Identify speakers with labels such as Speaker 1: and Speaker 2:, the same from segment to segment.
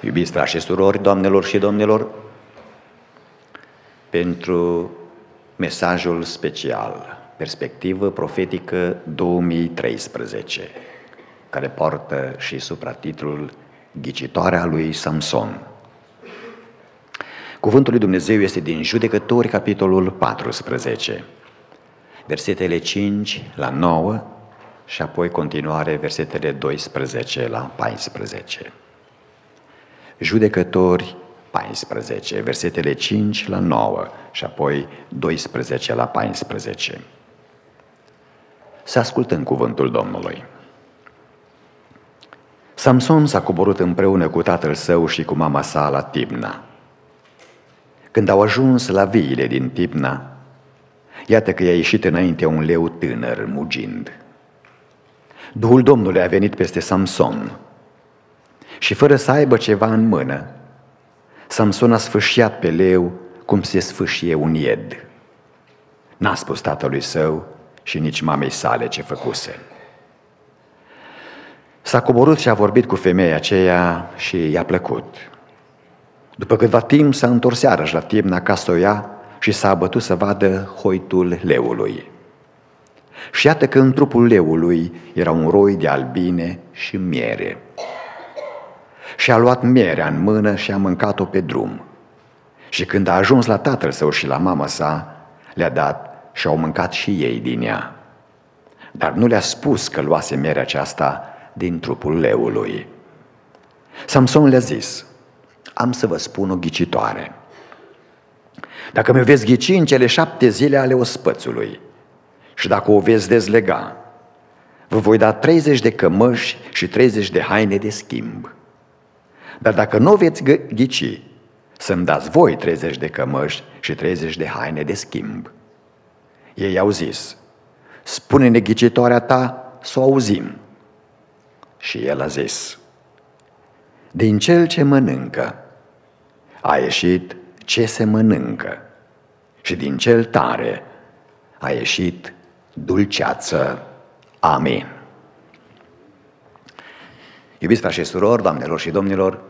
Speaker 1: Iubiți frați și surori, doamnelor și domnilor, pentru mesajul special, perspectivă profetică 2013, care poartă și supratitlul Ghicitoarea lui Samson. Cuvântul lui Dumnezeu este din Judecători, capitolul 14, versetele 5 la 9 și apoi continuare versetele 12 la 14. Judecători 14, versetele 5 la 9 și apoi 12 la 14. Să ascultăm cuvântul Domnului. Samson s-a coborât împreună cu tatăl său și cu mama sa la Tibna. Când au ajuns la viile din Tibna, iată că i-a ieșit înainte un leu tânăr mugind. Duhul Domnului a venit peste Samson și fără să aibă ceva în mână, Samson a sfâșiat pe leu cum se sfâșie un ied. N-a spus tatălui său și nici mamei sale ce făcuse. S-a coborât și a vorbit cu femeia aceea și i-a plăcut. După câtva timp s-a întors iarăși la Timna ca să o ia și s-a abătut să vadă hoitul leului. Și iată că în trupul leului era un roi de albine și miere. Și a luat mierea în mână și a mâncat-o pe drum. Și când a ajuns la tatăl său și la mama sa, le-a dat și au mâncat și ei din ea. Dar nu le-a spus că luase mierea aceasta din trupul leului. Samson le-a zis, am să vă spun o ghicitoare. Dacă mi veți ghici în cele șapte zile ale ospățului și dacă o veți dezlega, vă voi da 30 de cămăși și 30 de haine de schimb. Dar dacă nu veți ghici, să-mi dați voi 30 de cămăși și 30 de haine de schimb. Ei au zis, spune-ne ghicitoarea ta să o auzim. Și el a zis, din cel ce mănâncă a ieșit ce se mănâncă și din cel tare a ieșit dulceață. Amin. Iubiți frați și surori, doamnelor și domnilor,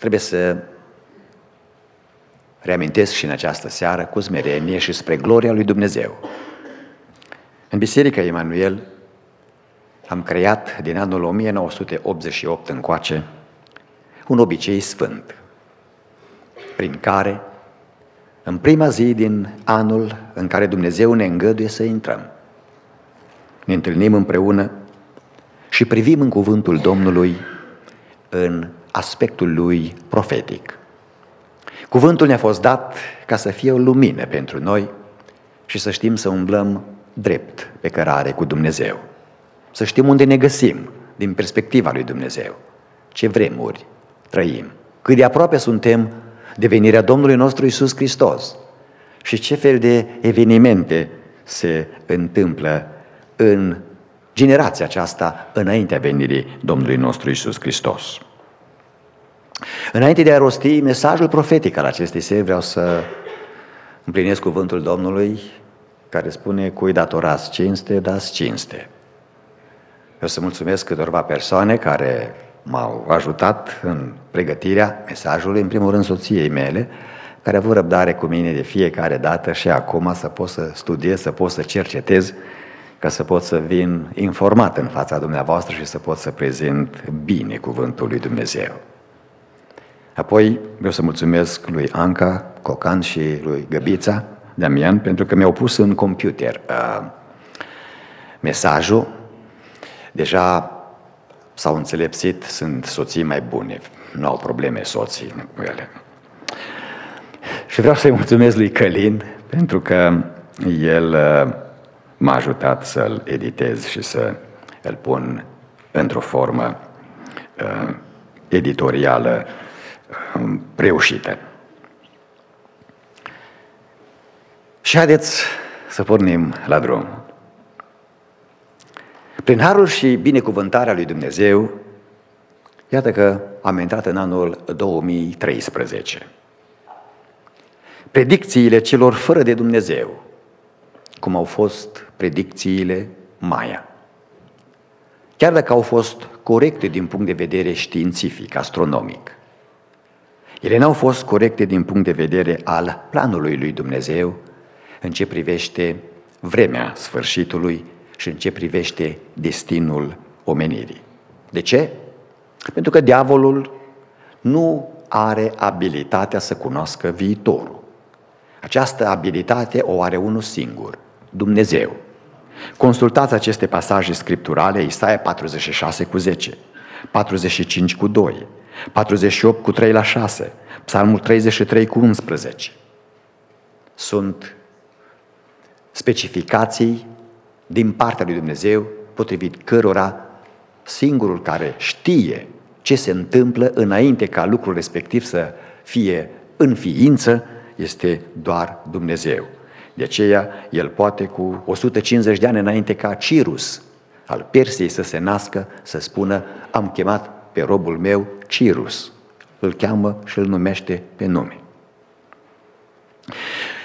Speaker 1: trebuie să reamintesc și în această seară cu smerenie și spre gloria lui Dumnezeu. În Biserica Emanuel am creat din anul 1988 încoace un obicei sfânt, prin care, în prima zi din anul în care Dumnezeu ne îngăduie să intrăm, ne întâlnim împreună și privim în cuvântul Domnului în aspectul lui profetic. Cuvântul ne-a fost dat ca să fie o lumină pentru noi și să știm să umblăm drept pe cărare cu Dumnezeu. Să știm unde ne găsim din perspectiva lui Dumnezeu. Ce vremuri trăim. Cât de aproape suntem de venirea Domnului nostru Isus Hristos. Și ce fel de evenimente se întâmplă în generația aceasta înaintea venirii Domnului nostru Isus Hristos. Înainte de a rosti mesajul profetic al acestei seri, vreau să împlinesc cuvântul Domnului care spune cui datorați cinste, dați cinste. Vreau să mulțumesc câtorva persoane care m-au ajutat în pregătirea mesajului, în primul rând soției mele, care a avut răbdare cu mine de fiecare dată și acum să pot să studiez, să pot să cercetez, ca să pot să vin informat în fața dumneavoastră și să pot să prezint bine cuvântul lui Dumnezeu. Apoi vreau să mulțumesc lui Anca Cocan și lui Găbița Damian pentru că mi-au pus în computer uh, mesajul. Deja s-au înțelepsit, sunt soții mai bune, nu au probleme soții cu ele. Și vreau să-i mulțumesc lui Călin pentru că el uh, m-a ajutat să-l editez și să îl pun într-o formă uh, editorială uh, reușită. Și haideți să pornim la drum. Prin harul și binecuvântarea lui Dumnezeu, iată că am intrat în anul 2013. Predicțiile celor fără de Dumnezeu, cum au fost predicțiile Maia. chiar dacă au fost corecte din punct de vedere științific, astronomic. Ele n-au fost corecte din punct de vedere al planului lui Dumnezeu în ce privește vremea sfârșitului și în ce privește destinul omenirii. De ce? Pentru că diavolul nu are abilitatea să cunoască viitorul. Această abilitate o are unul singur, Dumnezeu. Consultați aceste pasaje scripturale, Isaia 46 cu 10, 45 cu 2, 48 cu 3 la 6, Psalmul 33 cu 11. Sunt specificații din partea lui Dumnezeu potrivit cărora singurul care știe ce se întâmplă înainte ca lucrul respectiv să fie în ființă este doar Dumnezeu. De aceea, el poate cu 150 de ani înainte ca Cirus al Persiei să se nască, să spună, am chemat pe robul meu Cirus. Îl cheamă și îl numește pe nume.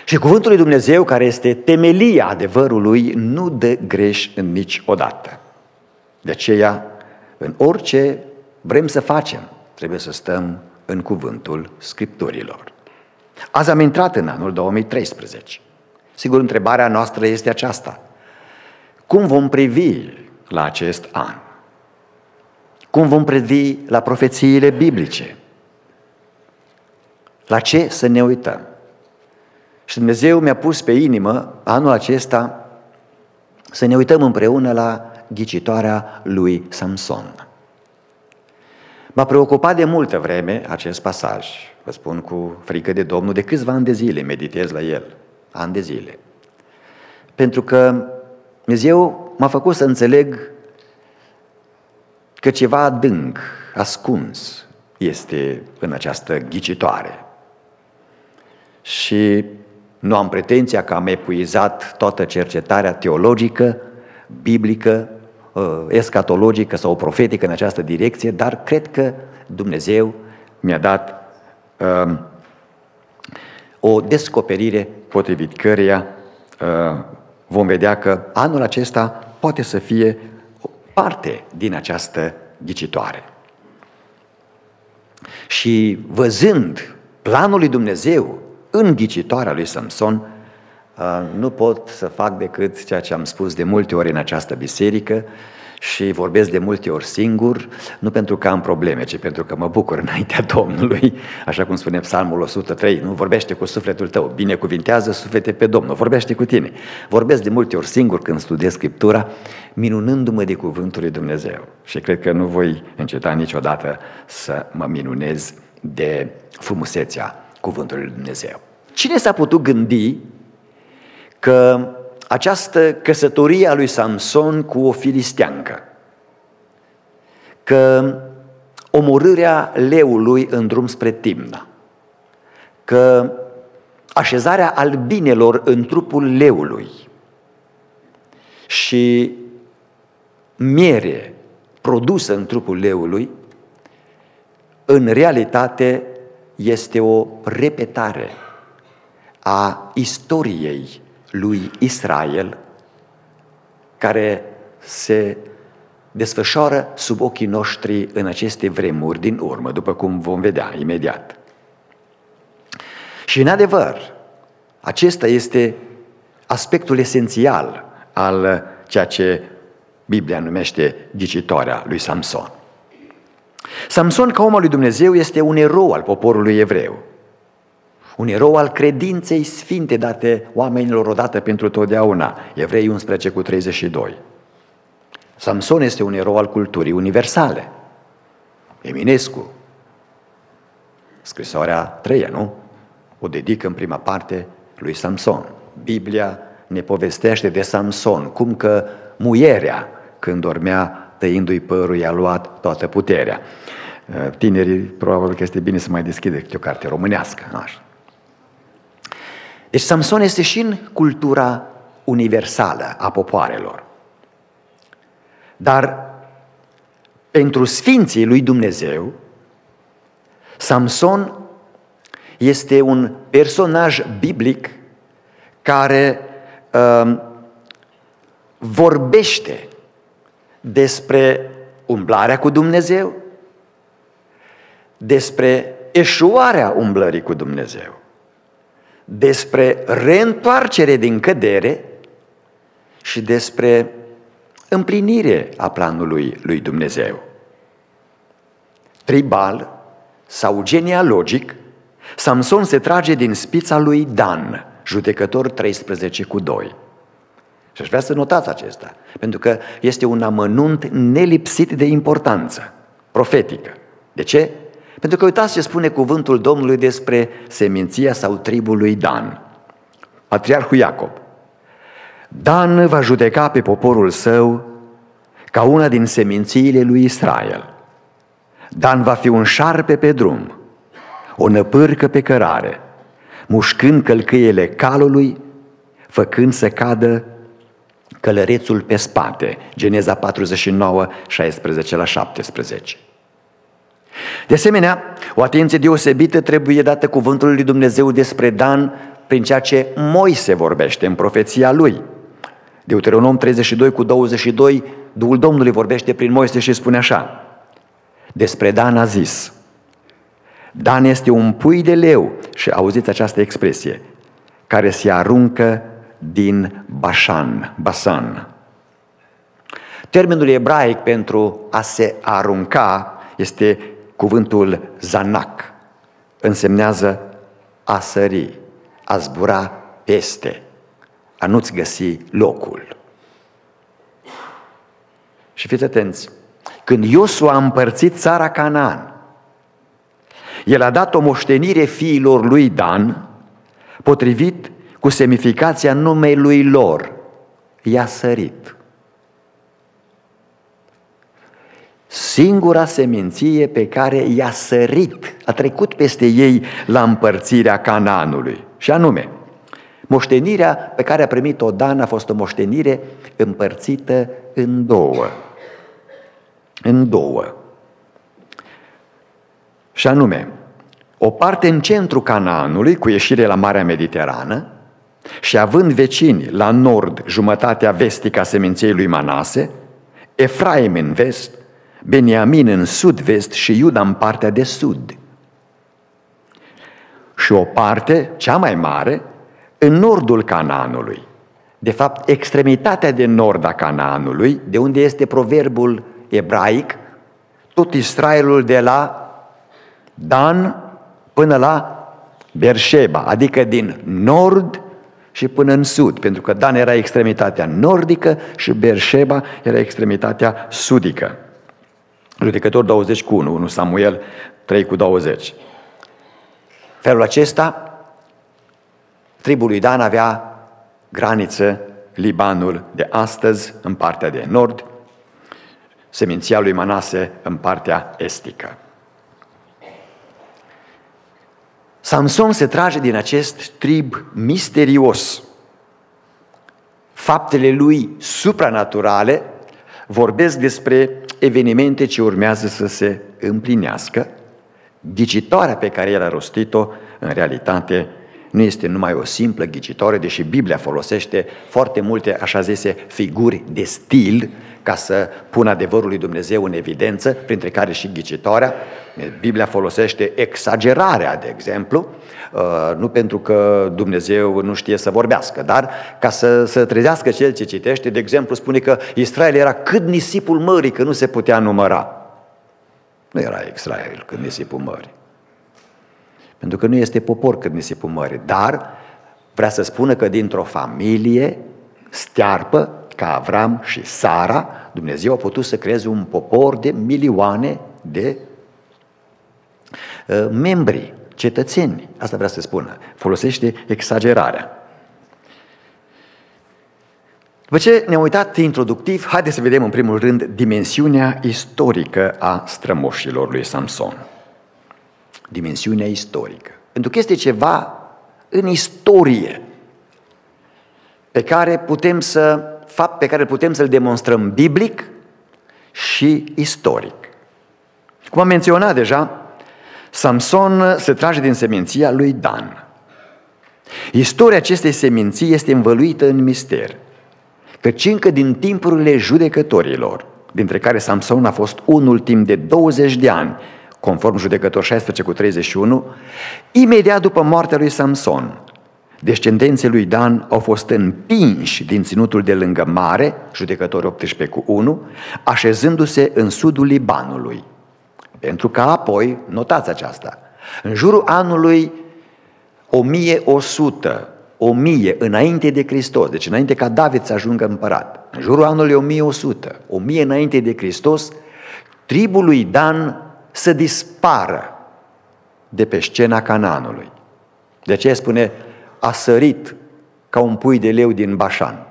Speaker 1: Și cuvântul lui Dumnezeu, care este temelia adevărului, nu dă greș în niciodată. De aceea, în orice vrem să facem, trebuie să stăm în cuvântul Scripturilor. Azi am intrat în anul 2013. Sigur, întrebarea noastră este aceasta. Cum vom privi la acest an? Cum vom privi la profețiile biblice? La ce să ne uităm? Și Dumnezeu mi-a pus pe inimă anul acesta să ne uităm împreună la ghicitoarea lui Samson. M-a preocupat de multă vreme acest pasaj, vă spun cu frică de Domnul, de câțiva ani de zile meditez la el, ani de zile. Pentru că Dumnezeu m-a făcut să înțeleg că ceva adânc, ascuns, este în această ghicitoare. Și nu am pretenția că am epuizat toată cercetarea teologică, biblică, ă, escatologică sau profetică în această direcție, dar cred că Dumnezeu mi-a dat um, o descoperire potrivit căreia uh, vom vedea că anul acesta poate să fie o parte din această ghicitoare. Și văzând planul lui Dumnezeu în ghicitoarea lui Samson, nu pot să fac decât ceea ce am spus de multe ori în această biserică și vorbesc de multe ori singur, nu pentru că am probleme, ci pentru că mă bucur înaintea Domnului, așa cum spune Psalmul 103, nu vorbește cu sufletul tău, binecuvintează suflete pe Domnul, vorbește cu tine. Vorbesc de multe ori singur când studiez Scriptura, minunându-mă de cuvântul lui Dumnezeu. Și cred că nu voi înceta niciodată să mă minunez de frumusețea cuvântului lui Dumnezeu. Cine s-a putut gândi că această căsătorie a lui Samson cu o filisteancă, că omorârea leului în drum spre Timna, că așezarea albinelor în trupul leului. Și miere produsă în trupul leului, în realitate este o repetare a istoriei lui Israel, care se desfășoară sub ochii noștri în aceste vremuri din urmă, după cum vom vedea imediat. Și în adevăr, acesta este aspectul esențial al ceea ce Biblia numește ghicitoarea lui Samson. Samson, ca om al lui Dumnezeu, este un erou al poporului evreu un erou al credinței sfinte date oamenilor odată pentru totdeauna. Evrei 11 cu 32. Samson este un erou al culturii universale. Eminescu, scrisoarea treia, nu? O dedică în prima parte lui Samson. Biblia ne povestește de Samson, cum că muierea, când dormea tăindu-i părul, i-a luat toată puterea. Tinerii, probabil că este bine să mai deschide câte o carte românească. Așa. Deci Samson este și în cultura universală a popoarelor. Dar pentru sfinții lui Dumnezeu, Samson este un personaj biblic care uh, vorbește despre umblarea cu Dumnezeu, despre eșuarea umblării cu Dumnezeu, despre reîntoarcere din cădere și despre împlinire a planului lui Dumnezeu. Tribal sau genealogic, Samson se trage din spița lui Dan, judecător 13 cu 2. Și aș vrea să notați acesta, pentru că este un amănunt nelipsit de importanță profetică. De ce? Pentru că uitați ce spune cuvântul Domnului despre seminția sau tribul lui Dan. Patriarhul Iacob. Dan va judeca pe poporul său ca una din semințiile lui Israel. Dan va fi un șarpe pe drum, o năpârcă pe cărare, mușcând călcâiele calului, făcând să cadă călărețul pe spate. Geneza 49, 16 la 17. De asemenea, o atenție deosebită trebuie dată cuvântului lui Dumnezeu despre Dan prin ceea ce Moise vorbește în profeția lui. Deuteronom 32 cu 22, Duhul Domnului vorbește prin Moise și spune așa, despre Dan a zis, Dan este un pui de leu, și auziți această expresie, care se aruncă din Bașan, Basan. Termenul ebraic pentru a se arunca este cuvântul zanak. Însemnează a sări, a zbura peste, a nu-ți găsi locul. Și fiți atenți, când Iosua a împărțit țara Canaan, el a dat o moștenire fiilor lui Dan, potrivit cu semnificația numelui lor, i-a sărit. Singura seminție pe care i-a sărit, a trecut peste ei la împărțirea Canaanului, și anume, moștenirea pe care a primit-o Dan a fost o moștenire împărțită în două. În două. Și anume, o parte în centru Canaanului, cu ieșire la Marea Mediterană, și având vecini la nord jumătatea vestică a seminției lui Manase, Efraim în vest, Beniamin în sud-vest și Iuda în partea de sud. Și o parte, cea mai mare, în nordul Canaanului. De fapt, extremitatea de nord a Canaanului, de unde este proverbul ebraic, tot Israelul de la Dan până la Berșeba, adică din nord și până în sud, pentru că Dan era extremitatea nordică și Berșeba era extremitatea sudică. Judecător 20 cu 1, 1 Samuel 3 cu 20. Felul acesta, tribul lui Dan avea graniță Libanul de astăzi în partea de nord, seminția lui Manase în partea estică. Samson se trage din acest trib misterios. Faptele lui supranaturale vorbesc despre evenimente ce urmează să se împlinească. Ghicitoarea pe care el a rostit-o, în realitate, nu este numai o simplă ghicitoare, deși Biblia folosește foarte multe, așa zise, figuri de stil ca să pună adevărul lui Dumnezeu în evidență, printre care și ghicitoarea. Biblia folosește exagerarea, de exemplu, uh, nu pentru că Dumnezeu nu știe să vorbească, dar ca să, să trezească cel ce citește, de exemplu, spune că Israel era cât nisipul mării, că nu se putea număra. Nu era Israel cât nisipul mării. Pentru că nu este popor cât nisipul mării, dar vrea să spună că dintr-o familie stearpă, ca Avram și Sara, Dumnezeu a putut să creeze un popor de milioane de uh, membri, cetățeni. Asta vrea să spună. Folosește exagerarea. După ce ne-am uitat introductiv, haideți să vedem în primul rând dimensiunea istorică a strămoșilor lui Samson. Dimensiunea istorică. Pentru că este ceva în istorie pe care putem să, fapt pe care putem să-l demonstrăm biblic și istoric. Cum am menționat deja, Samson se trage din seminția lui Dan. Istoria acestei seminții este învăluită în mister, căci încă din timpurile judecătorilor, dintre care Samson a fost unul timp de 20 de ani, conform judecător 16 cu 31, imediat după moartea lui Samson, descendenții lui Dan au fost împinși din ținutul de lângă mare, judecător 18 cu 1, așezându-se în sudul Libanului. Pentru că apoi, notați aceasta, în jurul anului 1100, 1000 înainte de Hristos, deci înainte ca David să ajungă împărat, în jurul anului 1100, 1000 înainte de Hristos, tribul lui Dan să dispară de pe scena Cananului. De aceea spune, a sărit ca un pui de leu din Bașan.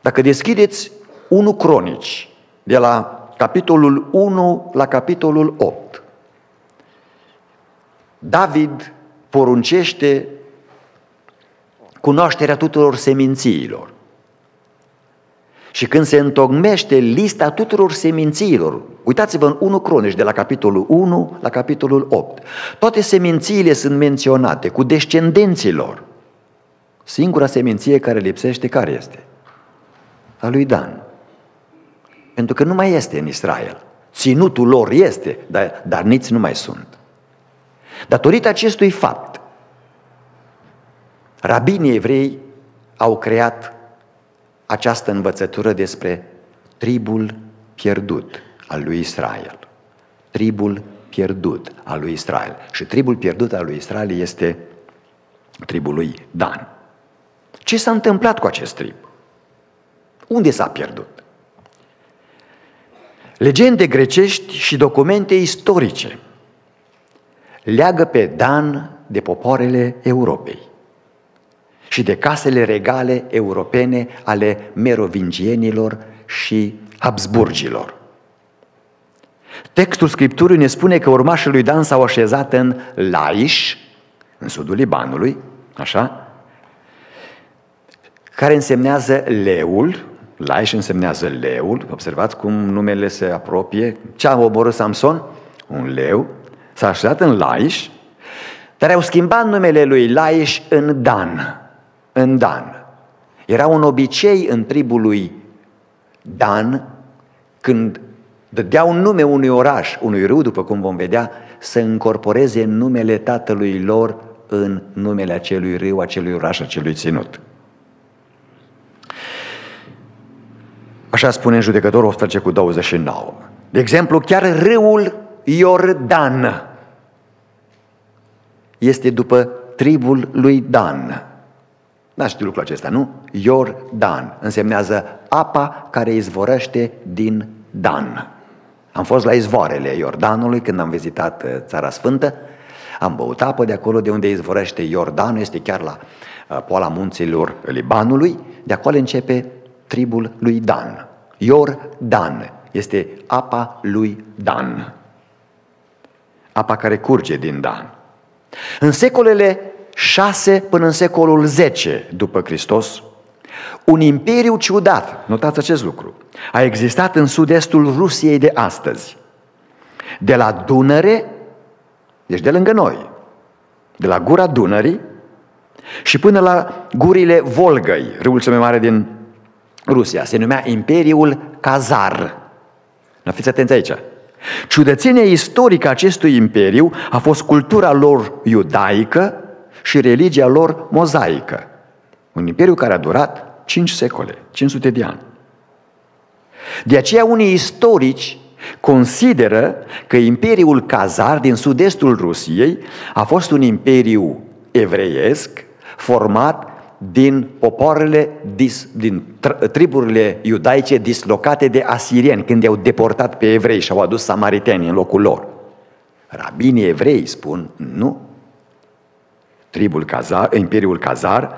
Speaker 1: Dacă deschideți 1 Cronici, de la capitolul 1 la capitolul 8, David poruncește cunoașterea tuturor semințiilor. Și când se întocmește lista tuturor semințiilor, uitați-vă în 1 Cronești, de la capitolul 1 la capitolul 8, toate semințiile sunt menționate cu descendenților. Singura seminție care lipsește, care este? A lui Dan. Pentru că nu mai este în Israel. Ținutul lor este, dar, dar nici nu mai sunt. Datorită acestui fapt, rabinii evrei au creat această învățătură despre tribul pierdut al lui Israel. Tribul pierdut al lui Israel. Și tribul pierdut al lui Israel este tribul lui Dan. Ce s-a întâmplat cu acest trib? Unde s-a pierdut? Legende grecești și documente istorice leagă pe Dan de popoarele Europei și de casele regale europene ale merovingienilor și Habsburgilor. Textul Scripturii ne spune că urmașii lui Dan s-au așezat în Laiș, în sudul Libanului, așa, care însemnează leul, Laiș însemnează leul, observați cum numele se apropie. Ce a oborât Samson? Un leu. S-a așezat în Laiș, dar au schimbat numele lui Laiș în Dan în Dan. Era un obicei în tribul lui Dan, când dădea un nume unui oraș, unui râu, după cum vom vedea, să încorporeze numele tatălui lor în numele acelui râu, acelui oraș, acelui ținut. Așa spune în judecătorul 18 cu 29. De exemplu, chiar râul Iordan este după tribul lui Dan. N-a știut lucrul acesta, nu? Iordan însemnează apa care izvorăște din Dan. Am fost la izvoarele Iordanului când am vizitat uh, Țara Sfântă, am băut apă de acolo de unde izvorăște Iordanul, este chiar la uh, poala munților Libanului, de acolo începe tribul lui Dan. Iordan este apa lui Dan. Apa care curge din Dan. În secolele 6 până în secolul 10 după Hristos, un imperiu ciudat, notați acest lucru, a existat în sud-estul Rusiei de astăzi. De la Dunăre, deci de lângă noi, de la gura Dunării și până la gurile Volgăi, râul cel mai mare din Rusia. Se numea Imperiul Kazar. Nu fiți atenți aici. Ciudățenia istorică a acestui imperiu a fost cultura lor iudaică, și religia lor mozaică. Un imperiu care a durat 5 secole, 500 de ani. De aceea unii istorici consideră că Imperiul Kazar din sud-estul Rusiei a fost un imperiu evreiesc format din popoarele, din triburile iudaice dislocate de asirieni când i-au deportat pe evrei și au adus samariteni în locul lor. Rabinii evrei spun, nu, Tribul Cazar, Imperiul Cazar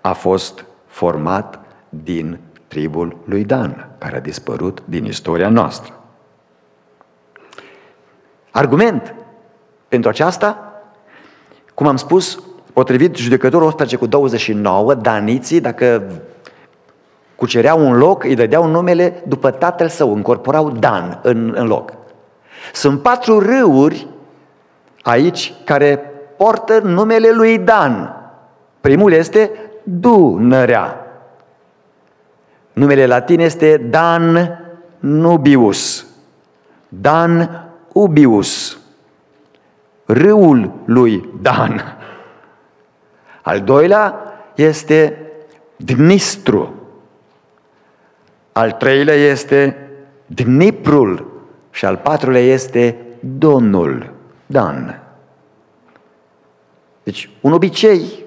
Speaker 1: a fost format din tribul lui Dan, care a dispărut din istoria noastră. Argument pentru aceasta, cum am spus, potrivit judecătorul 18 cu 29, daniții, dacă cucereau un loc, îi dădeau numele după tatăl său, încorporau Dan în, în loc. Sunt patru râuri aici care portă numele lui Dan. Primul este Dunărea. Numele latin este Dan Nubius. Dan Ubius. Râul lui Dan. Al doilea este Dnistru. Al treilea este Dniprul. Și al patrulea este Domnul, Dan. Deci, un obicei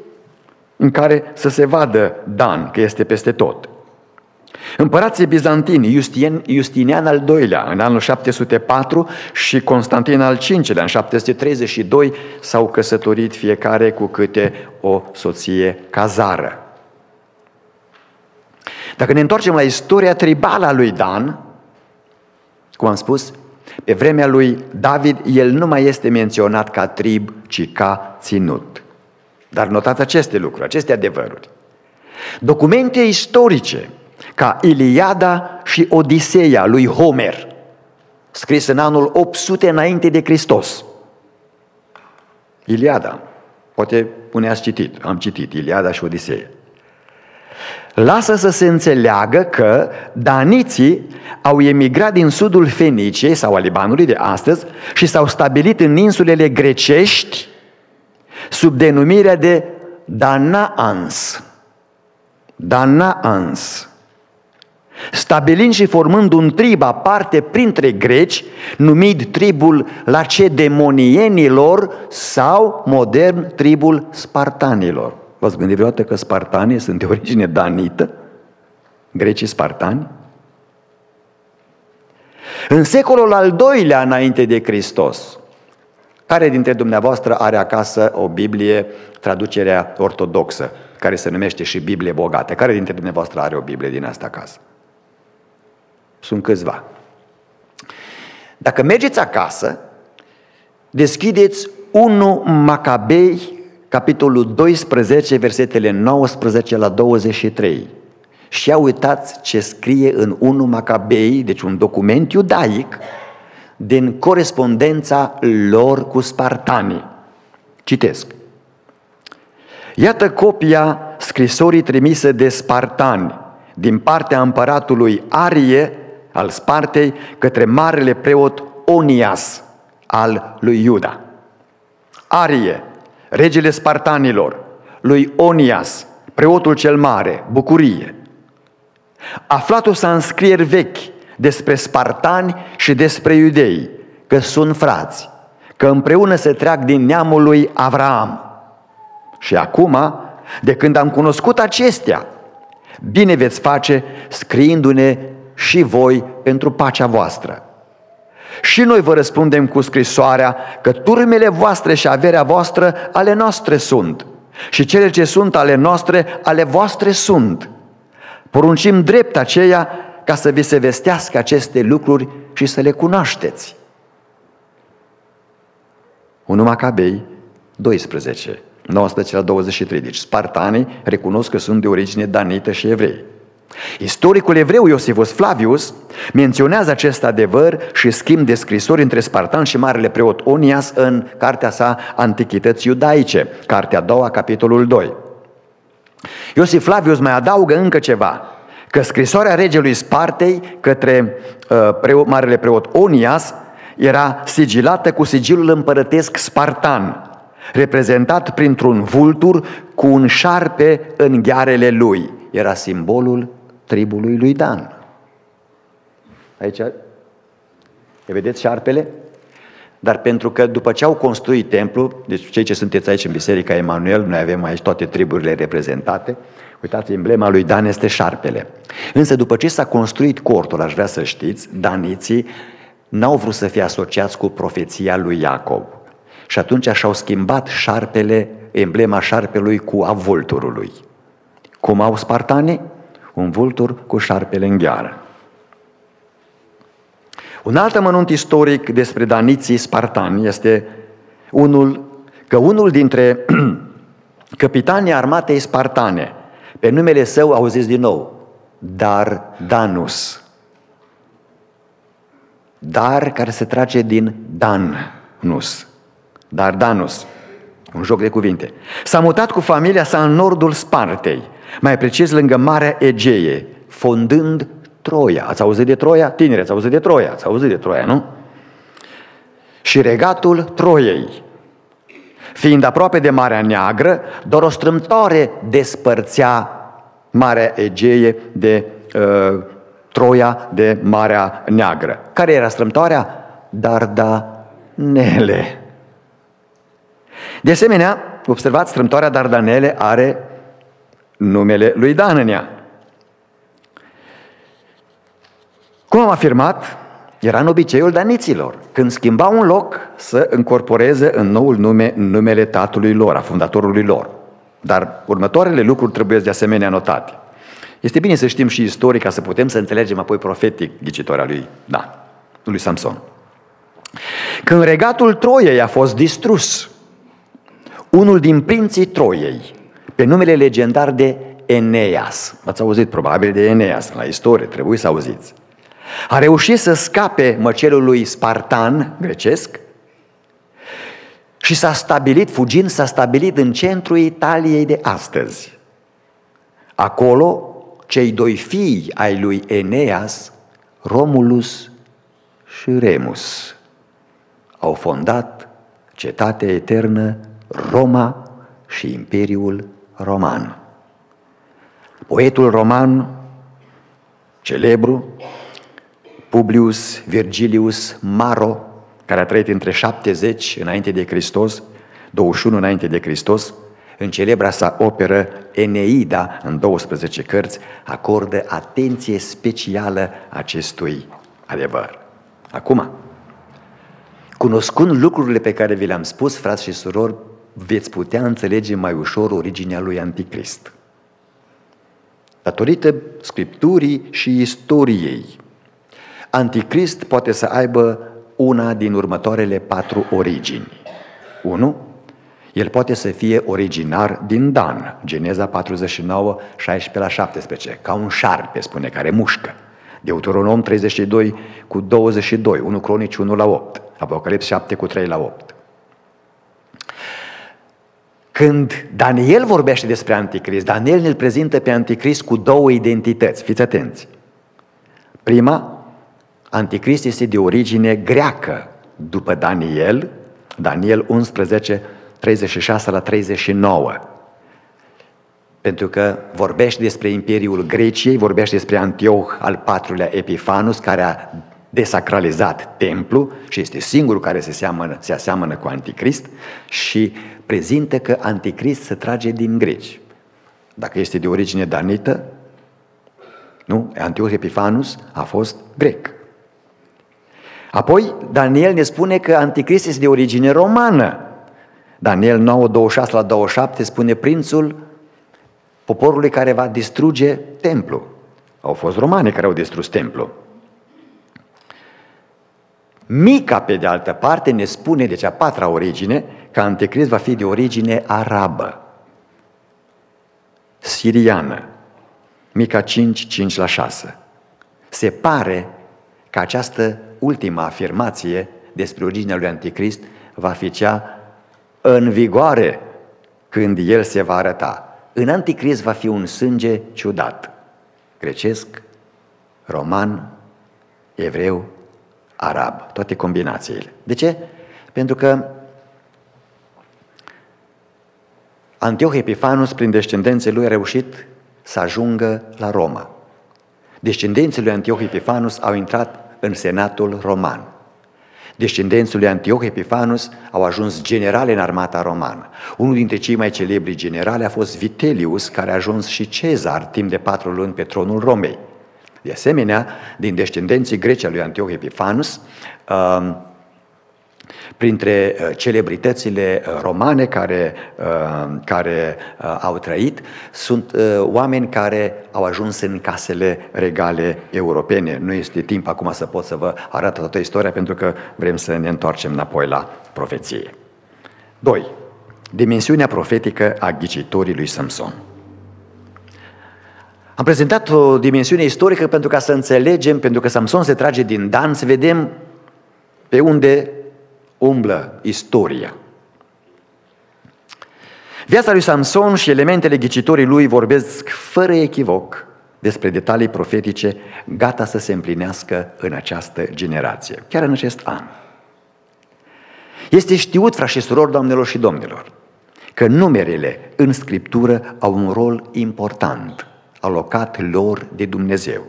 Speaker 1: în care să se vadă Dan, că este peste tot. Împărații bizantini, Justinian, Justinian al II-lea, în anul 704 și Constantin al V-lea, în 732, s-au căsătorit fiecare cu câte o soție cazară. Dacă ne întoarcem la istoria tribală a lui Dan, cum am spus, pe vremea lui David, el nu mai este menționat ca trib, ci ca ținut. Dar notați aceste lucruri, aceste adevăruri. Documente istorice, ca Iliada și Odiseea lui Homer, scris în anul 800 înainte de Hristos. Iliada, poate pune ați citit, am citit Iliada și Odiseea lasă să se înțeleagă că daniții au emigrat din sudul Feniciei sau al Libanului de astăzi și s-au stabilit în insulele grecești sub denumirea de Danaans. Danaans. Stabilind și formând un trib aparte printre greci, numit tribul lacedemonienilor sau modern tribul spartanilor. V-ați gândit vreodată că spartanii sunt de origine danită? Grecii spartani? În secolul al doilea înainte de Hristos, care dintre dumneavoastră are acasă o Biblie, traducerea ortodoxă, care se numește și Biblie bogată? Care dintre dumneavoastră are o Biblie din asta acasă? Sunt câțiva. Dacă mergeți acasă, deschideți 1 Macabei capitolul 12, versetele 19 la 23. Și ia uitați ce scrie în 1 Macabei, deci un document iudaic, din corespondența lor cu spartanii. Citesc. Iată copia scrisorii trimise de spartani din partea împăratului Arie al Spartei către marele preot Onias al lui Iuda. Arie, regele spartanilor, lui Onias, preotul cel mare, bucurie. Aflat-o să înscrieri vechi despre spartani și despre iudei, că sunt frați, că împreună se treac din neamul lui Avraam. Și acum, de când am cunoscut acestea, bine veți face scriindu-ne și voi pentru pacea voastră. Și noi vă răspundem cu scrisoarea că turmele voastre și averea voastră ale noastre sunt și cele ce sunt ale noastre, ale voastre sunt. Poruncim drept aceea ca să vi se vestească aceste lucruri și să le cunoașteți. 1 Macabei 12, 19 la 23. Deci spartanii recunosc că sunt de origine danită și evrei. Istoricul evreu Iosifus Flavius menționează acest adevăr și schimb de scrisori între Spartan și Marele Preot Onias în cartea sa Antichități Iudaice, cartea a doua, capitolul 2. Iosif Flavius mai adaugă încă ceva, că scrisoarea regelui Spartei către uh, preot, Marele Preot Onias era sigilată cu sigilul împărătesc spartan, reprezentat printr-un vultur cu un șarpe în ghearele lui. Era simbolul tribului lui Dan. Aici, vedeți șarpele? Dar pentru că după ce au construit templu, deci cei ce sunteți aici în Biserica Emanuel, noi avem aici toate triburile reprezentate, uitați, emblema lui Dan este șarpele. Însă după ce s-a construit cortul, aș vrea să știți, daniții n-au vrut să fie asociați cu profeția lui Iacob. Și atunci și-au schimbat șarpele, emblema șarpelui cu a vulturului. Cum au spartanii? Un vultur cu șarpele în gheară. Un alt amănunt istoric despre daniții spartani este unul, că unul dintre capitanii armatei spartane, pe numele său auziți din nou, Dar Danus. Dar care se trage din Danus. Dar Danus. Un joc de cuvinte. S-a mutat cu familia sa în nordul Spartei, mai precis lângă Marea Egee, fondând Troia. Ați auzit de Troia? Tineri, ați auzit de Troia? Ați auzit de Troia, nu? Și regatul Troiei, fiind aproape de Marea Neagră, doar o strâmtoare despărțea Marea Egee de uh, Troia de Marea Neagră. Care era strâmtoarea? Dardanele. De asemenea, observați, strâmtoarea Dardanele are numele lui Dan în ea. Cum am afirmat, era în obiceiul daniților, când schimbau un loc să încorporeze în noul nume numele tatălui lor, a fundatorului lor. Dar următoarele lucruri trebuie de asemenea notate. Este bine să știm și istorie ca să putem să înțelegem apoi profetic ghicitoarea lui Da, lui Samson. Când regatul Troiei a fost distrus, unul din prinții Troiei, pe numele legendar de Eneas, ați auzit probabil de Eneas la istorie, trebuie să auziți, a reușit să scape măcelului spartan grecesc și s-a stabilit, fugind, s-a stabilit în centrul Italiei de astăzi. Acolo, cei doi fii ai lui Eneas, Romulus și Remus, au fondat cetatea eternă Roma și Imperiul Roman. Poetul roman, celebru, Publius Virgilius Maro, care a trăit între 70 înainte de Hristos, 21 înainte de Hristos, în celebra sa operă Eneida, în 12 cărți, acordă atenție specială acestui adevăr. Acum, cunoscând lucrurile pe care vi le-am spus, frați și surori, veți putea înțelege mai ușor originea lui Anticrist. Datorită Scripturii și istoriei, Anticrist poate să aibă una din următoarele patru origini. 1. El poate să fie originar din Dan, Geneza 49, 16 la 17, ca un șarpe, spune, care mușcă. Deuteronom 32 cu 22, 1 Cronici 1 la 8, Apocalips 7 cu 3 la 8. Când Daniel vorbește despre Anticrist, Daniel ne-l prezintă pe Anticrist cu două identități. Fiți atenți. Prima, Anticrist este de origine greacă. După Daniel, Daniel 11, 36 la 39. Pentru că vorbește despre Imperiul Greciei, vorbește despre Antioch al patrulea Epifanus, care a desacralizat templu și este singurul care se, seamănă, se aseamănă cu Anticrist și prezintă că Anticrist se trage din greci. Dacă este de origine danită, nu? Antioch Epifanus a fost grec. Apoi, Daniel ne spune că Anticrist este de origine romană. Daniel 9, 26 la 27 spune prințul poporului care va distruge templu. Au fost romani care au distrus templu. Mica, pe de altă parte, ne spune, deci a patra origine, că Anticrist va fi de origine arabă, siriană. Mica 5, 5 la 6. Se pare că această ultima afirmație despre originea lui Anticrist va fi cea în vigoare când el se va arăta. În Anticrist va fi un sânge ciudat, grecesc, roman, evreu, arab, toate combinațiile. De ce? Pentru că Antioch Epifanus, prin descendențe lui, a reușit să ajungă la Roma. Descendenții lui Antioch Epifanus au intrat în senatul roman. Descendenții lui Antioch Epifanus au ajuns generale în armata romană. Unul dintre cei mai celebri generale a fost Vitelius, care a ajuns și cezar timp de patru luni pe tronul Romei. De asemenea, din descendenții greci lui Antioch Epifanus, uh, printre uh, celebritățile uh, romane care, uh, care au trăit, sunt oameni care au ajuns în casele regale europene. Nu este timp acum să pot să vă arăt toată istoria pentru că vrem să ne întoarcem înapoi la profeție. 2. Dimensiunea profetică a ghicitorii lui Samson. Am prezentat o dimensiune istorică pentru ca să înțelegem, pentru că Samson se trage din Dan, să vedem pe unde umblă istoria. Viața lui Samson și elementele ghicitorii lui vorbesc fără echivoc despre detalii profetice gata să se împlinească în această generație, chiar în acest an. Este știut, frați și surori, doamnelor și domnilor, că numerele în Scriptură au un rol important alocat lor de Dumnezeu.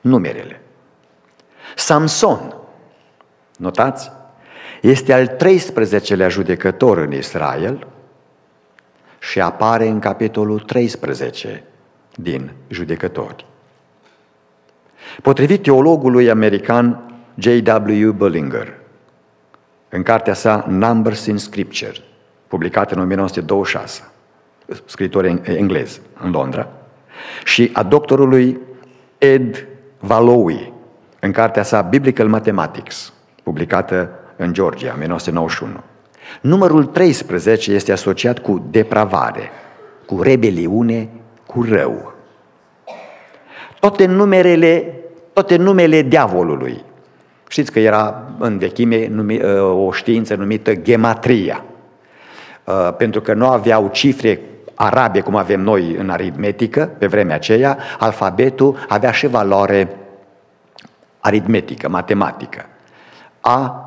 Speaker 1: Numerele. Samson, notați, este al 13-lea judecător în Israel și apare în capitolul 13 din judecători. Potrivit teologului american J.W. Bullinger, în cartea sa Numbers in Scripture, publicată în 1926, scriitor englez în Londra, și a doctorului Ed Valowi, în cartea sa Biblical Mathematics, publicată în Georgia, 1991. Numărul 13 este asociat cu depravare, cu rebeliune, cu rău. Toate numerele, toate numele diavolului. Știți că era în vechime ă, o știință numită gematria. Ă, pentru că nu aveau cifre arabe cum avem noi în aritmetică pe vremea aceea, alfabetul avea și valoare aritmetică, matematică. A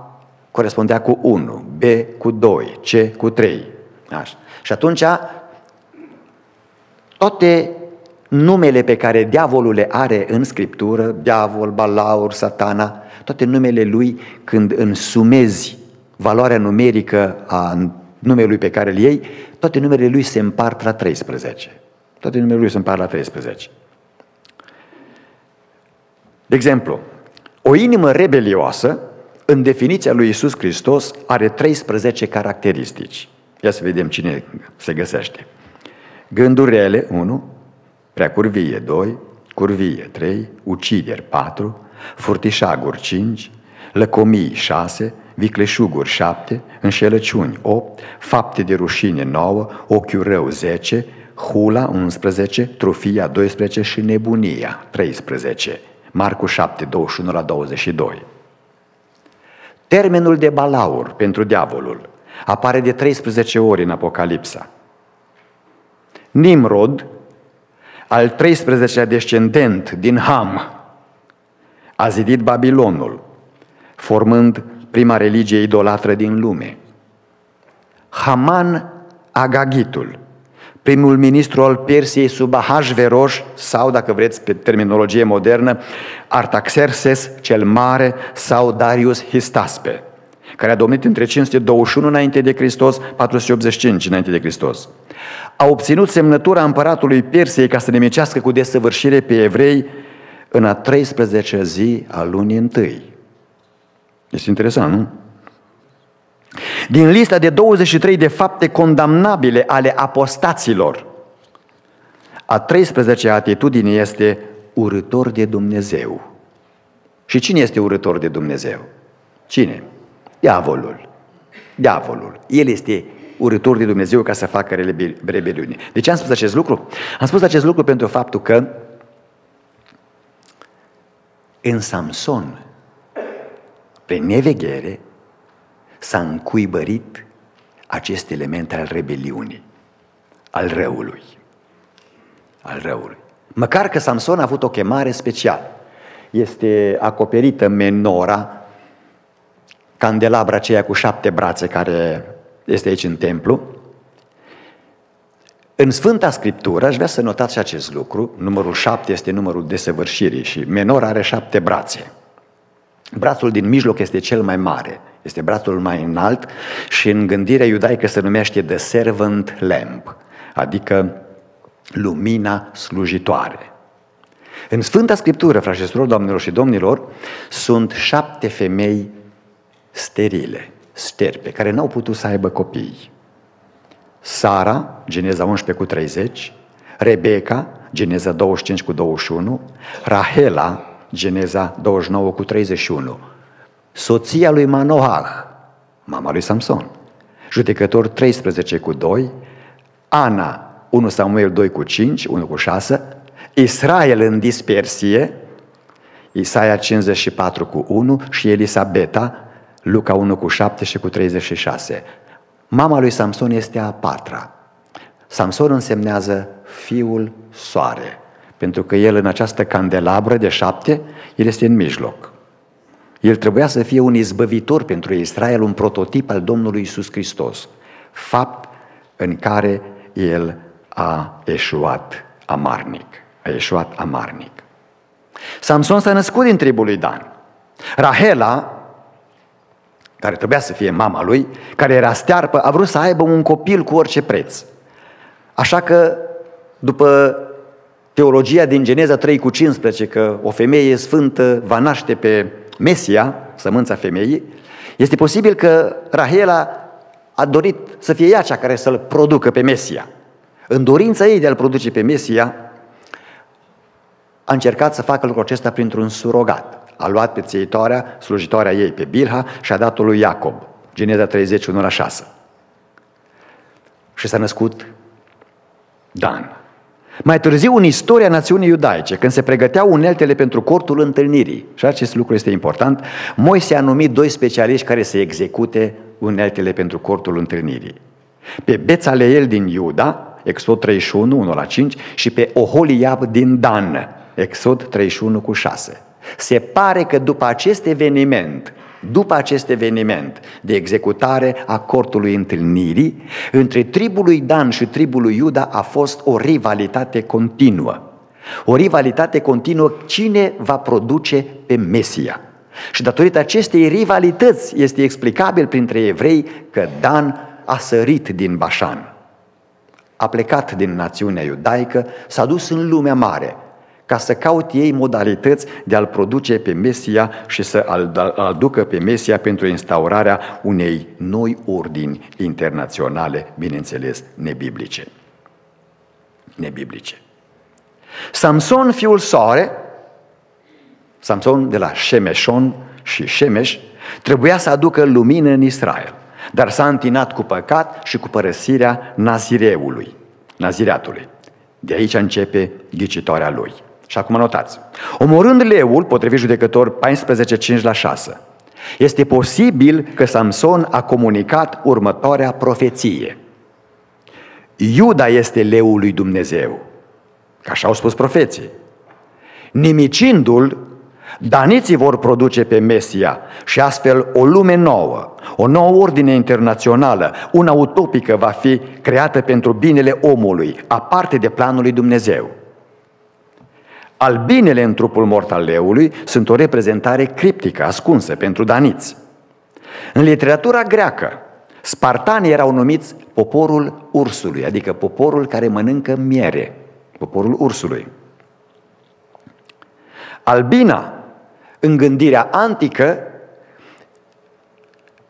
Speaker 1: corespundea cu 1, B cu 2, C cu 3. Așa. Și atunci toate numele pe care diavolul le are în Scriptură, diavol, balaur, satana, toate numele lui când însumezi valoarea numerică a numelui pe care îl iei, toate numele lui se împart la 13. Toate numele lui se împart la 13. De exemplu, o inimă rebelioasă în definiția lui Isus Hristos, are 13 caracteristici. Ia să vedem cine se găsește. Gânduri rele, 1, prea curvie, 2, curvie, 3, ucideri, 4, furtișaguri, 5, lăcomii, 6, vicleșuguri, 7, înșelăciuni, 8, fapte de rușine, 9, ochiul rău, 10, hula, 11, trufia, 12 și nebunia, 13. Marcu 7, 21 la 22. Termenul de balaur pentru diavolul apare de 13 ori în Apocalipsa. Nimrod, al 13-lea descendent din Ham, a zidit Babilonul, formând prima religie idolatră din lume. Haman Agagitul, primul ministru al Persiei sub Ahasveros sau, dacă vreți, pe terminologie modernă, Artaxerxes cel Mare sau Darius Histaspe, care a domnit între 521 înainte de Hristos, 485 înainte de Hristos. A obținut semnătura împăratului Persiei ca să nemicească cu desăvârșire pe evrei în a 13 zi a lunii întâi. Este interesant, nu? Din lista de 23 de fapte condamnabile ale apostaților, a 13 atitudine este urător de Dumnezeu. Și cine este urător de Dumnezeu? Cine? Diavolul. Diavolul. El este urător de Dumnezeu ca să facă rebeliune. De ce am spus acest lucru? Am spus acest lucru pentru faptul că în Samson, prin neveghere, s-a încuibărit acest element al rebeliunii, al răului. Al răului. Măcar că Samson a avut o chemare specială. Este acoperită menora, candelabra aceea cu șapte brațe care este aici în templu. În Sfânta Scriptură, aș vrea să notați și acest lucru, numărul șapte este numărul desăvârșirii și menora are șapte brațe. Brațul din mijloc este cel mai mare, este brațul mai înalt și în gândirea iudaică se numește The Servant Lamp, adică lumina slujitoare. În Sfânta Scriptură, frașesurilor, doamnelor și domnilor, sunt șapte femei sterile, sterpe, care n-au putut să aibă copii. Sara, Geneza 11 cu 30, Rebecca, Geneza 25 cu 21, Rahela, Geneza 29 cu 31. Soția lui Manoah, mama lui Samson. Judecător 13 cu 2, Ana 1 Samuel 2 cu 5, 1 cu 6, Israel în dispersie, Isaia 54 cu 1 și Elisabeta, Luca 1 cu 7 și cu 36. Mama lui Samson este a patra. Samson însemnează fiul soare Pentru că el în această candelabră de șapte, el este în mijloc. El trebuia să fie un izbăvitor pentru Israel, un prototip al Domnului Isus Hristos. Fapt în care el a eșuat amarnic. A eșuat amarnic. Samson s-a născut din tribul lui Dan. Rahela, care trebuia să fie mama lui, care era stearpă, a vrut să aibă un copil cu orice preț. Așa că, după teologia din Geneza 3 cu 15, că o femeie sfântă va naște pe Mesia, sămânța femeii, este posibil că Rahela a dorit să fie ea cea care să-l producă pe Mesia. În dorința ei de a-l produce pe Mesia, a încercat să facă lucrul acesta printr-un surogat. A luat pe țeitoarea, slujitoarea ei, pe Bilha și a dat-o lui Iacob. Geneza 31 la 6. Și s-a născut Dan. Mai târziu, în istoria națiunii iudaice, când se pregăteau uneltele pentru cortul întâlnirii, și acest lucru este important, Moise a numit doi specialiști care să execute uneltele pentru cortul întâlnirii. Pe Bețaleel din Iuda, Exod 31, 1 la 5, și pe Oholiab din Dan, Exod 31 cu 6. Se pare că după acest eveniment, după acest eveniment de executare a cortului întâlnirii, între tribul lui Dan și tribul lui Iuda a fost o rivalitate continuă. O rivalitate continuă cine va produce pe Mesia. Și datorită acestei rivalități este explicabil printre evrei că Dan a sărit din Bașan. A plecat din națiunea iudaică, s-a dus în lumea mare, ca să caute ei modalități de a-L produce pe Mesia și să -l aducă pe Mesia pentru instaurarea unei noi ordini internaționale, bineînțeles, nebiblice. Nebiblice. Samson, fiul Soare, Samson de la Shemeșon și Shemeș, trebuia să aducă lumină în Israel, dar s-a întinat cu păcat și cu părăsirea nazireului, nazireatului. De aici începe ghicitoarea lui. Și acum notați. Omorând leul, potrivit judecător 14, 5 la 6, este posibil că Samson a comunicat următoarea profeție. Iuda este leul lui Dumnezeu, ca așa au spus profeții. Nimicindu-l, daniții vor produce pe Mesia și astfel o lume nouă, o nouă ordine internațională, una utopică va fi creată pentru binele omului, aparte de planul lui Dumnezeu. Albinele în trupul mort al leului sunt o reprezentare criptică, ascunsă pentru daniți. În literatura greacă, spartanii erau numiți poporul ursului, adică poporul care mănâncă miere, poporul ursului. Albina, în gândirea antică,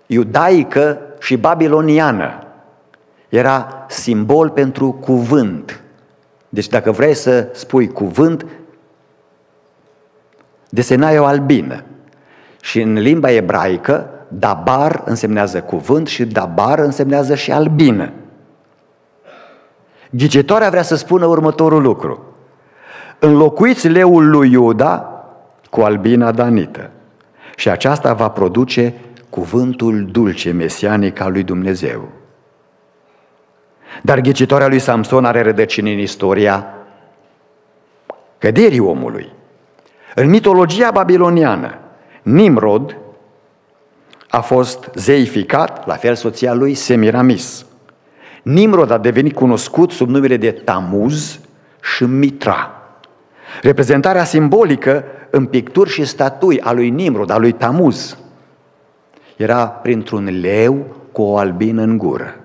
Speaker 1: iudaică și babiloniană, era simbol pentru cuvânt. Deci dacă vrei să spui cuvânt, desenai o albină. Și în limba ebraică, dabar însemnează cuvânt și dabar însemnează și albină. Ghicitoarea vrea să spună următorul lucru. Înlocuiți leul lui Iuda cu albina danită. Și aceasta va produce cuvântul dulce mesianic al lui Dumnezeu. Dar ghicitoarea lui Samson are rădăcini în istoria căderii omului. În mitologia babiloniană, Nimrod a fost zeificat, la fel soția lui Semiramis. Nimrod a devenit cunoscut sub numele de Tamuz și Mitra. Reprezentarea simbolică în picturi și statui a lui Nimrod, a lui Tamuz, era printr-un leu cu o albină în gură.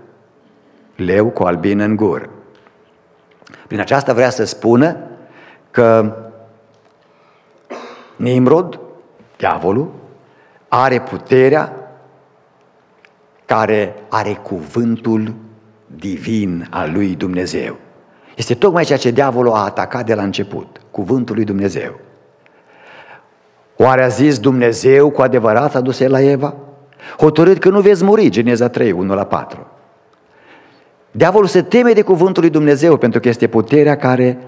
Speaker 1: Leu cu o albină în gură. Prin aceasta vrea să spună că Nimrod, diavolul, are puterea care are cuvântul divin al lui Dumnezeu. Este tocmai ceea ce diavolul a atacat de la început, cuvântul lui Dumnezeu. Oare a zis Dumnezeu cu adevărat a dus la Eva? Hotărât că nu veți muri, Geneza 3, 1 la 4. Diavolul se teme de cuvântul lui Dumnezeu pentru că este puterea care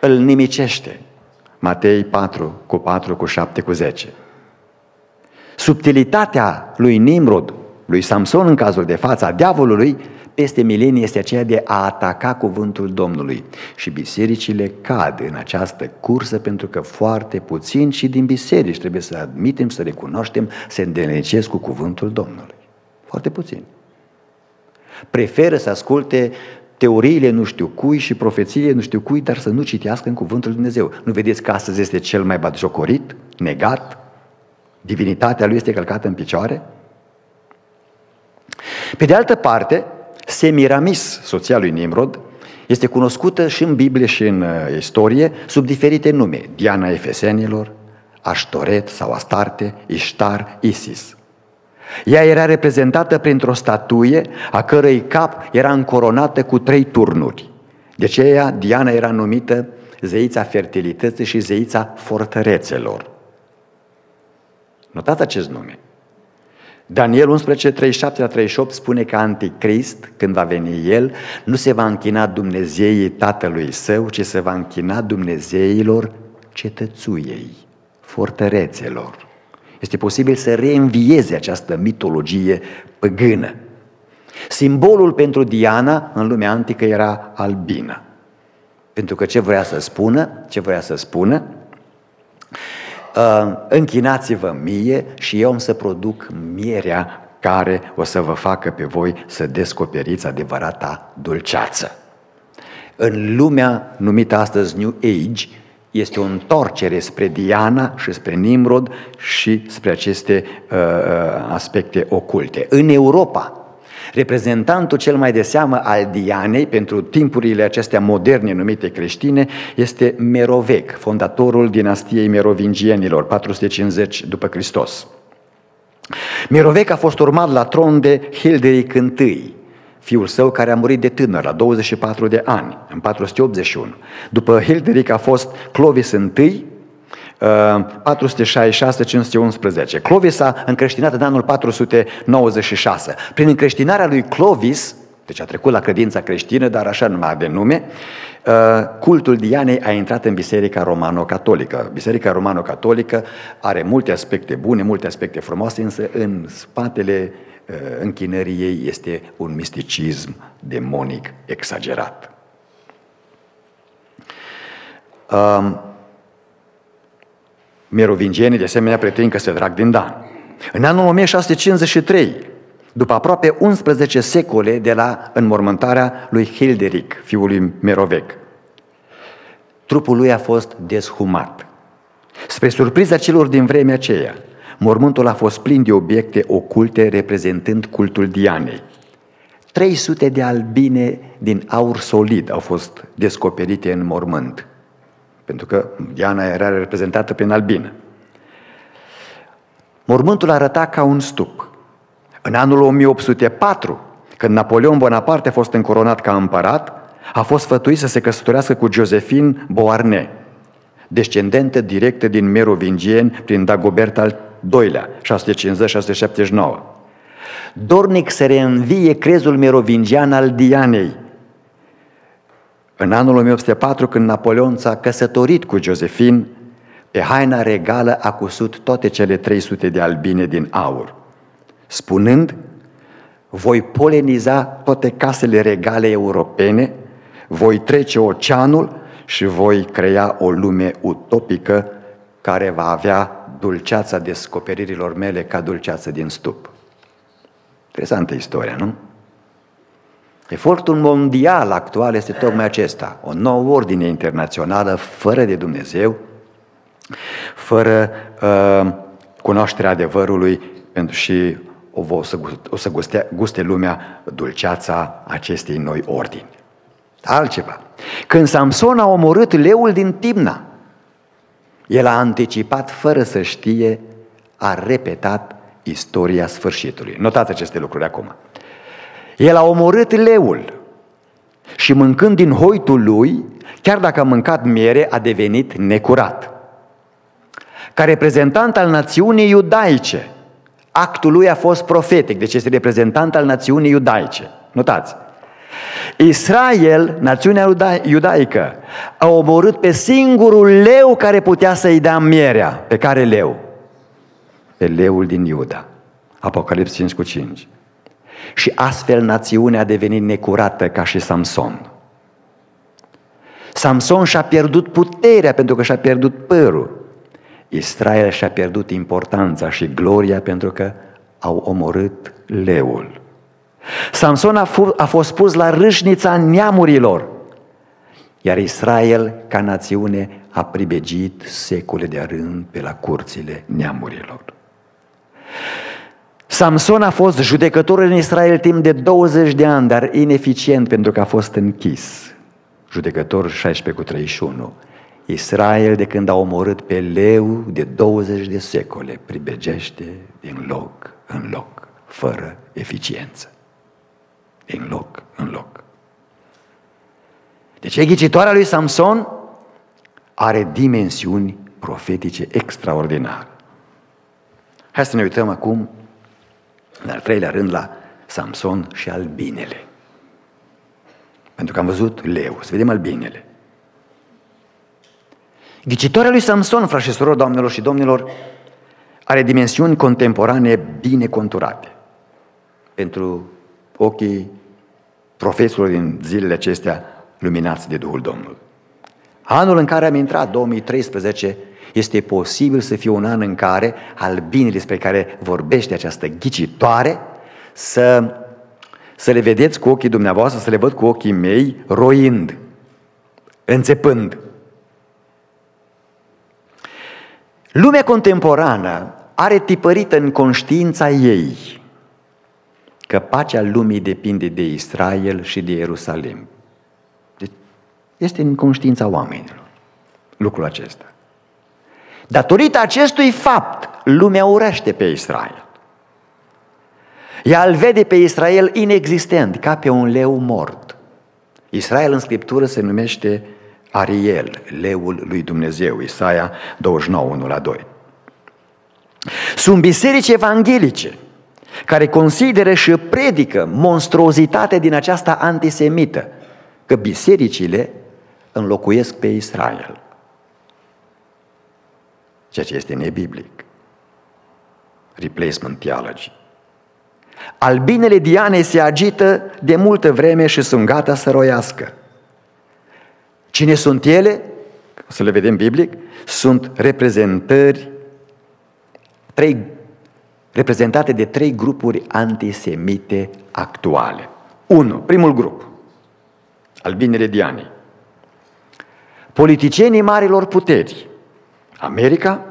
Speaker 1: îl nimicește. Matei 4 cu 4 cu 7 cu 10. Subtilitatea lui Nimrod, lui Samson în cazul de față, a diavolului, peste milenii este aceea de a ataca cuvântul Domnului. Și bisericile cad în această cursă pentru că foarte puțin și din biserici, trebuie să admitem, să recunoaștem, se îndelecesc cu cuvântul Domnului. Foarte puțin. Preferă să asculte teoriile nu știu cui și profețiile nu știu cui, dar să nu citească în cuvântul Lui Dumnezeu. Nu vedeți că astăzi este cel mai batjocorit, negat, divinitatea lui este călcată în picioare? Pe de altă parte, Semiramis, soția lui Nimrod, este cunoscută și în Biblie și în uh, istorie sub diferite nume. Diana Efesenilor, Aștoret sau Astarte, Iștar, Isis. Ea era reprezentată printr-o statuie a cărei cap era încoronată cu trei turnuri. De aceea Diana era numită zeița fertilității și zeița fortărețelor. Notați acest nume. Daniel 11, 37 la 38 spune că Anticrist, când va veni el, nu se va închina Dumnezeii tatălui său, ci se va închina Dumnezeilor cetățuiei, fortărețelor. Este posibil să reînvieze această mitologie păgână. Simbolul pentru Diana în lumea antică era albină. Pentru că ce vrea să spună? Ce vrea să spună? Uh, închinați-vă mie și eu am să produc mierea care o să vă facă pe voi să descoperiți adevărata dulceață. În lumea numită astăzi New Age, este o întorcere spre Diana și spre Nimrod și spre aceste uh, uh, aspecte oculte. În Europa, reprezentantul cel mai de seamă al Dianei pentru timpurile acestea moderne numite creștine este Merovec, fondatorul dinastiei merovingienilor, 450 după Hristos. Merovec a fost urmat la tron de Hilderic I, fiul său care a murit de tânăr, la 24 de ani, în 481. După Hilderic a fost Clovis I, 466-511. Uh, Clovis a încreștinat în anul 496. Prin încreștinarea lui Clovis, deci a trecut la credința creștină, dar așa nu mai are nume, uh, cultul Dianei a intrat în Biserica Romano-Catolică. Biserica Romano-Catolică are multe aspecte bune, multe aspecte frumoase, însă în spatele Uh, închinării ei este un misticism demonic exagerat. Um, Merovingienii de asemenea pretind că se drag din Dan. În anul 1653, după aproape 11 secole de la înmormântarea lui Hilderic, fiul lui Merovec, trupul lui a fost deshumat. Spre surpriza celor din vremea aceea, Mormântul a fost plin de obiecte oculte reprezentând cultul Dianei. 300 de albine din aur solid au fost descoperite în mormânt, pentru că Diana era reprezentată prin albină. Mormântul arăta ca un stup. În anul 1804, când Napoleon Bonaparte a fost încoronat ca împărat, a fost fătuit să se căsătorească cu Josephine Beauharnais, descendentă directă din merovingieni prin Dagobert al doilea, 650-679. Dornic să reînvie crezul merovingian al Dianei. În anul 1804, când Napoleon s-a căsătorit cu Josephine, pe haina regală a cusut toate cele 300 de albine din aur, spunând, voi poleniza toate casele regale europene, voi trece oceanul și voi crea o lume utopică care va avea dulceața descoperirilor mele ca dulceață din stup. Interesantă istoria, nu? Efortul mondial actual este tocmai acesta, o nouă ordine internațională fără de Dumnezeu, fără uh, cunoașterea adevărului pentru și o, o să, o să guste, guste lumea dulceața acestei noi ordini. Altceva. Când Samson a omorât leul din Timna, el a anticipat fără să știe, a repetat istoria sfârșitului. Notați aceste lucruri acum. El a omorât leul și mâncând din hoitul lui, chiar dacă a mâncat miere, a devenit necurat. Ca reprezentant al națiunii iudaice, actul lui a fost profetic, deci este reprezentant al națiunii iudaice. Notați. Israel, națiunea iudaică, a omorât pe singurul leu care putea să-i dea mierea. Pe care leu? Pe leul din Iuda. Apocalips 5 cu 5. Și astfel națiunea a devenit necurată ca și Samson. Samson și-a pierdut puterea pentru că și-a pierdut părul. Israel și-a pierdut importanța și gloria pentru că au omorât leul. Samson a, f- a fost pus la râșnița neamurilor, iar Israel, ca națiune, a pribegit secole de rând pe la curțile neamurilor. Samson a fost judecător în Israel timp de 20 de ani, dar ineficient pentru că a fost închis. Judecător 16 cu 31. Israel, de când a omorât pe leu de 20 de secole, pribegește din loc în loc, fără eficiență. Din loc în loc. Deci ghicitoarea lui Samson are dimensiuni profetice extraordinare. Hai să ne uităm acum, în al treilea rând, la Samson și albinele. Pentru că am văzut leu, să vedem albinele. Ghicitoarea lui Samson, frați și surori, doamnelor și domnilor, are dimensiuni contemporane bine conturate. Pentru ochii profesorilor din zilele acestea luminați de Duhul Domnului. Anul în care am intrat, 2013, este posibil să fie un an în care albinele despre care vorbește această ghicitoare să, să le vedeți cu ochii dumneavoastră, să le văd cu ochii mei roind, înțepând. Lumea contemporană are tipărită în conștiința ei că pacea lumii depinde de Israel și de Ierusalim. Deci este în conștiința oamenilor lucrul acesta. Datorită acestui fapt, lumea urăște pe Israel. Ea îl vede pe Israel inexistent, ca pe un leu mort. Israel în Scriptură se numește Ariel, leul lui Dumnezeu, Isaia 29, 1 la 2. Sunt biserici evanghelice care consideră și predică monstruozitatea din aceasta antisemită, că bisericile înlocuiesc pe Israel. Ceea ce este nebiblic. Replacement theology. Albinele Diane se agită de multă vreme și sunt gata să roiască. Cine sunt ele? Să le vedem biblic. Sunt reprezentări, trei, reprezentate de trei grupuri antisemite actuale. 1. Primul grup. Albinele Diane. Politicienii marilor puteri. America,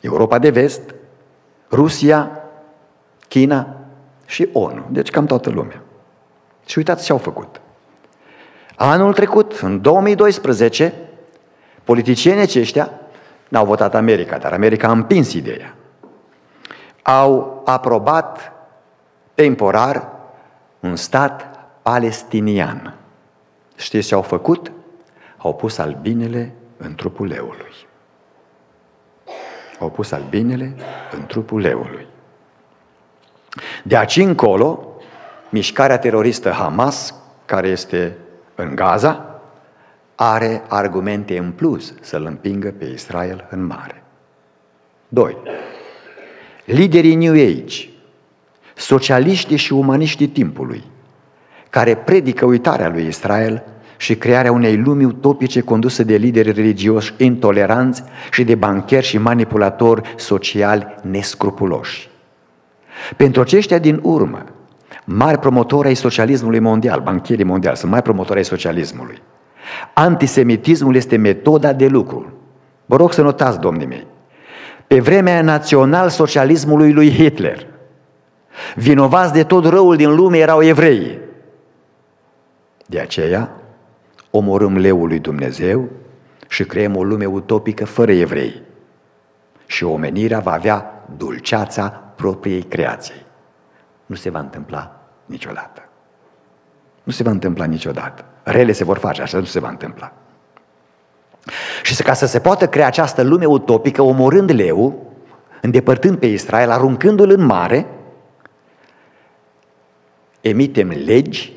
Speaker 1: Europa de Vest, Rusia, China și ONU. Deci cam toată lumea. Și uitați ce au făcut. Anul trecut, în 2012, politicienii aceștia n-au votat America, dar America a împins ideea. Au aprobat temporar un stat palestinian. Știți ce au făcut? Au pus albinele în trupul leului. Au pus albinele în trupul leului. De aici încolo, mișcarea teroristă Hamas, care este în Gaza, are argumente în plus să-l împingă pe Israel în mare. 2. Liderii New Age, socialiștii și umaniștii timpului, care predică uitarea lui Israel și crearea unei lumi utopice conduse de lideri religioși intoleranți și de bancheri și manipulatori sociali nescrupuloși. Pentru aceștia din urmă, mari promotori ai socialismului mondial, bancherii mondiali, sunt mari promotori ai socialismului. Antisemitismul este metoda de lucru. Vă rog să notați, domnii mei. Pe vremea național-socialismului lui Hitler, vinovați de tot răul din lume erau evrei. De aceea, omorâm leul lui Dumnezeu și creăm o lume utopică fără evrei. Și omenirea va avea dulceața propriei creației. Nu se va întâmpla niciodată. Nu se va întâmpla niciodată. Rele se vor face, așa nu se va întâmpla. Și ca să se poată crea această lume utopică, omorând leu, îndepărtând pe Israel, aruncându-l în mare, emitem legi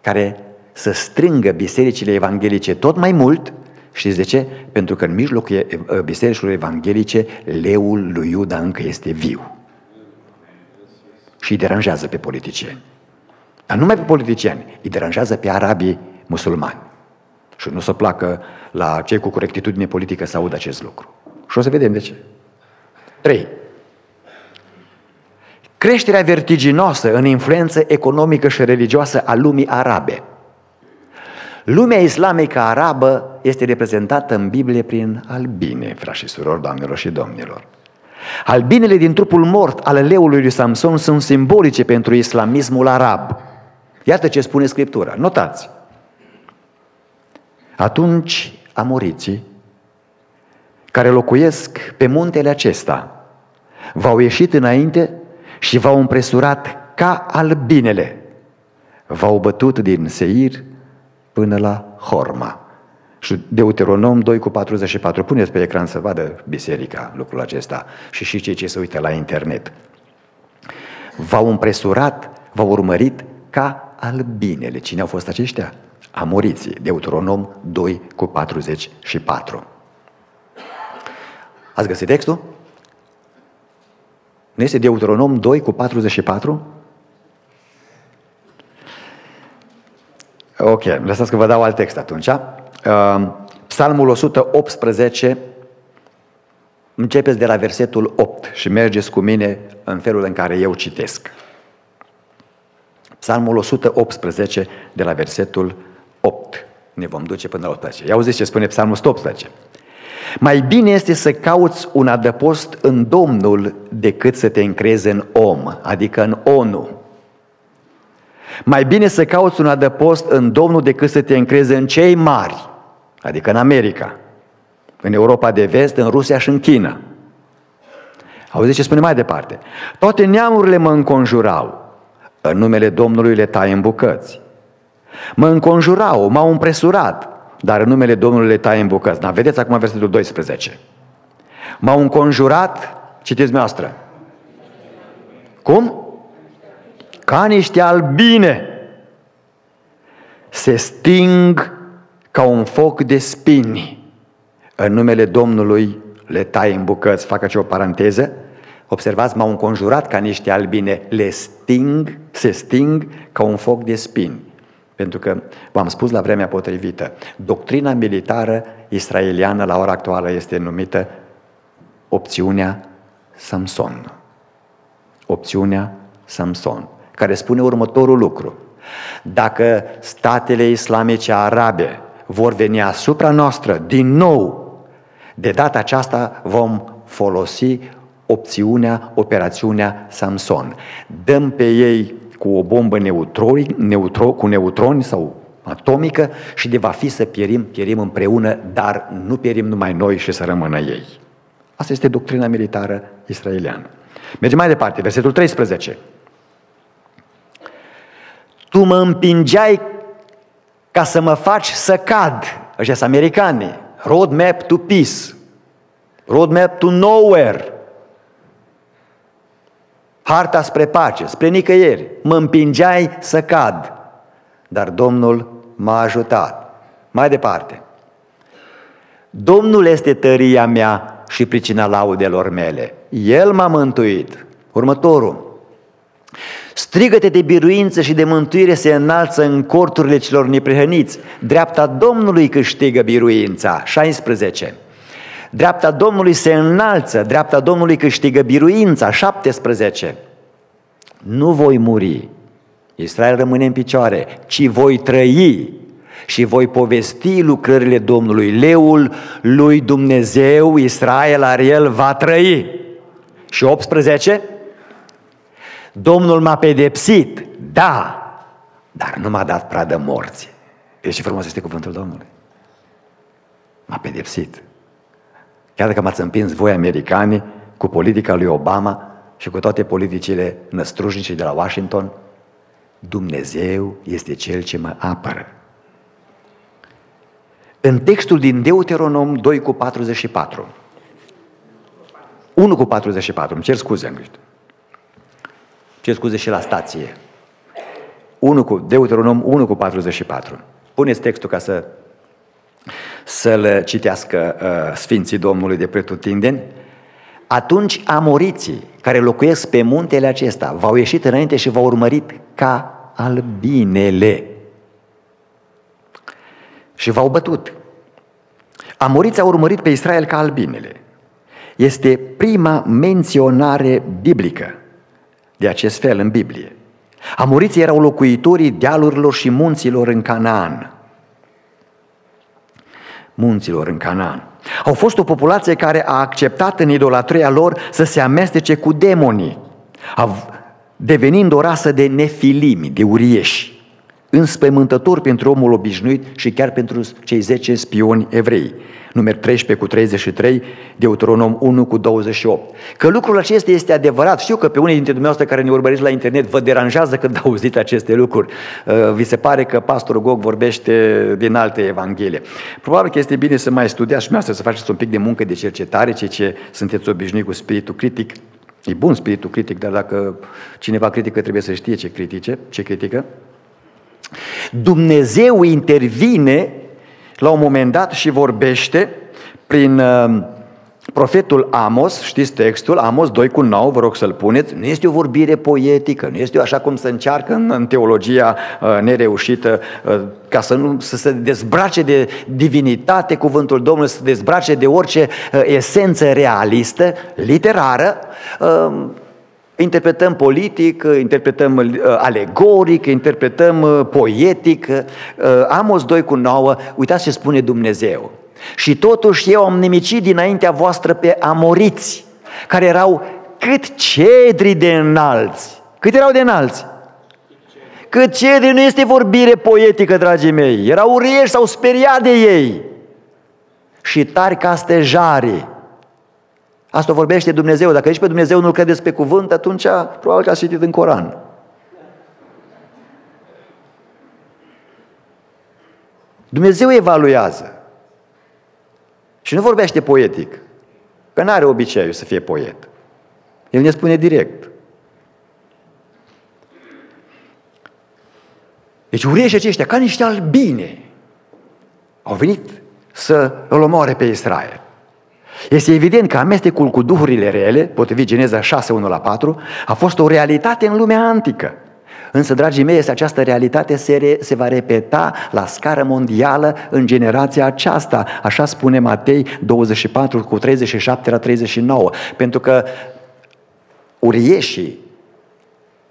Speaker 1: care să strângă bisericile evanghelice tot mai mult Știți de ce? Pentru că în mijlocul bisericilor evanghelice leul lui Iuda încă este viu. și îi deranjează pe politicieni. Dar nu numai pe politicieni, îi deranjează pe arabii musulmani. Și nu să placă la cei cu corectitudine politică să audă acest lucru. Și o să vedem de ce. 3. Creșterea vertiginoasă în influență economică și religioasă a lumii arabe. Lumea islamică arabă este reprezentată în Biblie prin albine, frați și surori, doamnelor și domnilor. Albinele din trupul mort al leului lui Samson sunt simbolice pentru islamismul arab. Iată ce spune Scriptura. Notați. Atunci amoriții care locuiesc pe muntele acesta v-au ieșit înainte și v-au împresurat ca albinele. V-au bătut din Seir până la Horma. Și Deuteronom 2 cu 44. Puneți pe ecran să vadă biserica lucrul acesta și și cei ce se uită la internet. V-au împresurat, v-au urmărit ca albinele. Cine au fost aceștia? Amoriții. Deuteronom 2 cu 44. Ați găsit textul? Nu este Deuteronom 2 cu 44? Ok, lăsați că vă dau alt text atunci. Uh, Psalmul 118, începeți de la versetul 8 și mergeți cu mine în felul în care eu citesc. Psalmul 118, de la versetul 8. Ne vom duce până la 18. Ia auziți ce spune Psalmul 118. Mai bine este să cauți un adăpost în Domnul decât să te încrezi în om, adică în ONU. Mai bine să cauți un adăpost în Domnul decât să te încrezi în cei mari, adică în America, în Europa de vest, în Rusia și în China. Auziți ce spune mai departe? Toate neamurile mă înconjurau, în numele Domnului le tai în bucăți. Mă înconjurau, m-au împresurat, dar în numele Domnului le tai în bucăți. Dar vedeți acum versetul 12. M-au înconjurat, citiți noastră. Cum? Ca niște albine. Se sting ca un foc de spini. În numele Domnului le tai în bucăți. Fac aici o paranteză. Observați, m-au înconjurat ca niște albine. Le sting, se sting ca un foc de spini. Pentru că, v-am spus la vremea potrivită, doctrina militară israeliană la ora actuală este numită opțiunea Samson. Opțiunea Samson, care spune următorul lucru. Dacă statele islamice arabe vor veni asupra noastră din nou, de data aceasta vom folosi opțiunea, operațiunea Samson. Dăm pe ei cu o bombă neutroni, neutro, cu neutroni sau atomică și de va fi să pierim, pierim împreună, dar nu pierim numai noi și să rămână ei. Asta este doctrina militară israeliană. Mergem mai departe, versetul 13. Tu mă împingeai ca să mă faci să cad. Ăștia sunt americani. Roadmap to peace. Roadmap to nowhere harta spre pace, spre nicăieri. Mă împingeai să cad, dar Domnul m-a ajutat. Mai departe. Domnul este tăria mea și pricina laudelor mele. El m-a mântuit. Următorul. Strigăte de biruință și de mântuire se înalță în corturile celor neprihăniți. Dreapta Domnului câștigă biruința. 16. Dreapta Domnului se înalță, dreapta Domnului câștigă biruința, 17. Nu voi muri, Israel rămâne în picioare, ci voi trăi și voi povesti lucrările Domnului. Leul lui Dumnezeu, Israel, Ariel, va trăi. Și 18. Domnul m-a pedepsit, da, dar nu m-a dat pradă morții. Deci ce frumos este cuvântul Domnului. M-a pedepsit. Chiar dacă m-ați împins voi americani cu politica lui Obama și cu toate politicile năstrușnice de la Washington, Dumnezeu este Cel ce mă apără. În textul din Deuteronom 2 cu 44, 1 cu 44, îmi cer scuze, îmi cer scuze și la stație. 1 cu, Deuteronom 1 cu 44. Puneți textul ca să să-l citească uh, Sfinții Domnului de pretutindeni. Atunci amoriții care locuiesc pe muntele acesta v-au ieșit înainte și v-au urmărit ca albinele și v-au bătut. Amoriți au urmărit pe Israel ca albinele. Este prima menționare biblică de acest fel în Biblie. Amoriții erau locuitorii dealurilor și munților în Canaan. Munților în Canaan. Au fost o populație care a acceptat în idolatria lor să se amestece cu demonii, devenind o rasă de nefilimi, de urieși înspăimântător pentru omul obișnuit și chiar pentru cei 10 spioni evrei. Numer 13 cu 33, Deuteronom 1 cu 28. Că lucrul acesta este adevărat. Știu că pe unii dintre dumneavoastră care ne urmăriți la internet vă deranjează când auziți aceste lucruri. Uh, vi se pare că pastorul Gog vorbește din alte evanghelie. Probabil că este bine să mai studiați și să faceți un pic de muncă de cercetare, ceea ce sunteți obișnuit cu spiritul critic. E bun spiritul critic, dar dacă cineva critică trebuie să știe ce critice, ce critică. Dumnezeu intervine la un moment dat și vorbește prin uh, profetul Amos, știți textul, Amos 2 cu 9, vă rog să-l puneți, nu este o vorbire poetică, nu este așa cum se încearcă în, în teologia uh, nereușită, uh, ca să nu să se dezbrace de divinitate cuvântul Domnului, să se dezbrace de orice uh, esență realistă, literară, uh, Interpretăm politic, interpretăm uh, alegoric, interpretăm uh, poetic. Uh, Amos 2 cu 9, uitați ce spune Dumnezeu. Și totuși eu am nimicit dinaintea voastră pe amoriți, care erau cât cedri de înalți. Cât erau de înalți? Cât cedri nu este vorbire poetică, dragii mei. Erau urieși, s-au speriat de ei. Și tari ca stejarii Asta vorbește Dumnezeu. Dacă ești pe Dumnezeu nu-L credeți pe cuvânt, atunci probabil că ați citit în Coran. Dumnezeu evaluează. Și nu vorbește poetic. Că nu are obiceiul să fie poet. El ne spune direct. Deci uriașii aceștia, ca niște albine, au venit să îl omoare pe Israel. Este evident că amestecul cu duhurile rele, potrivit Geneza 6, 1 la 4, a fost o realitate în lumea antică. Însă, dragii mei, este această realitate se, re, se va repeta la scară mondială în generația aceasta, așa spune Matei 24 cu 37 la 39, pentru că urieșii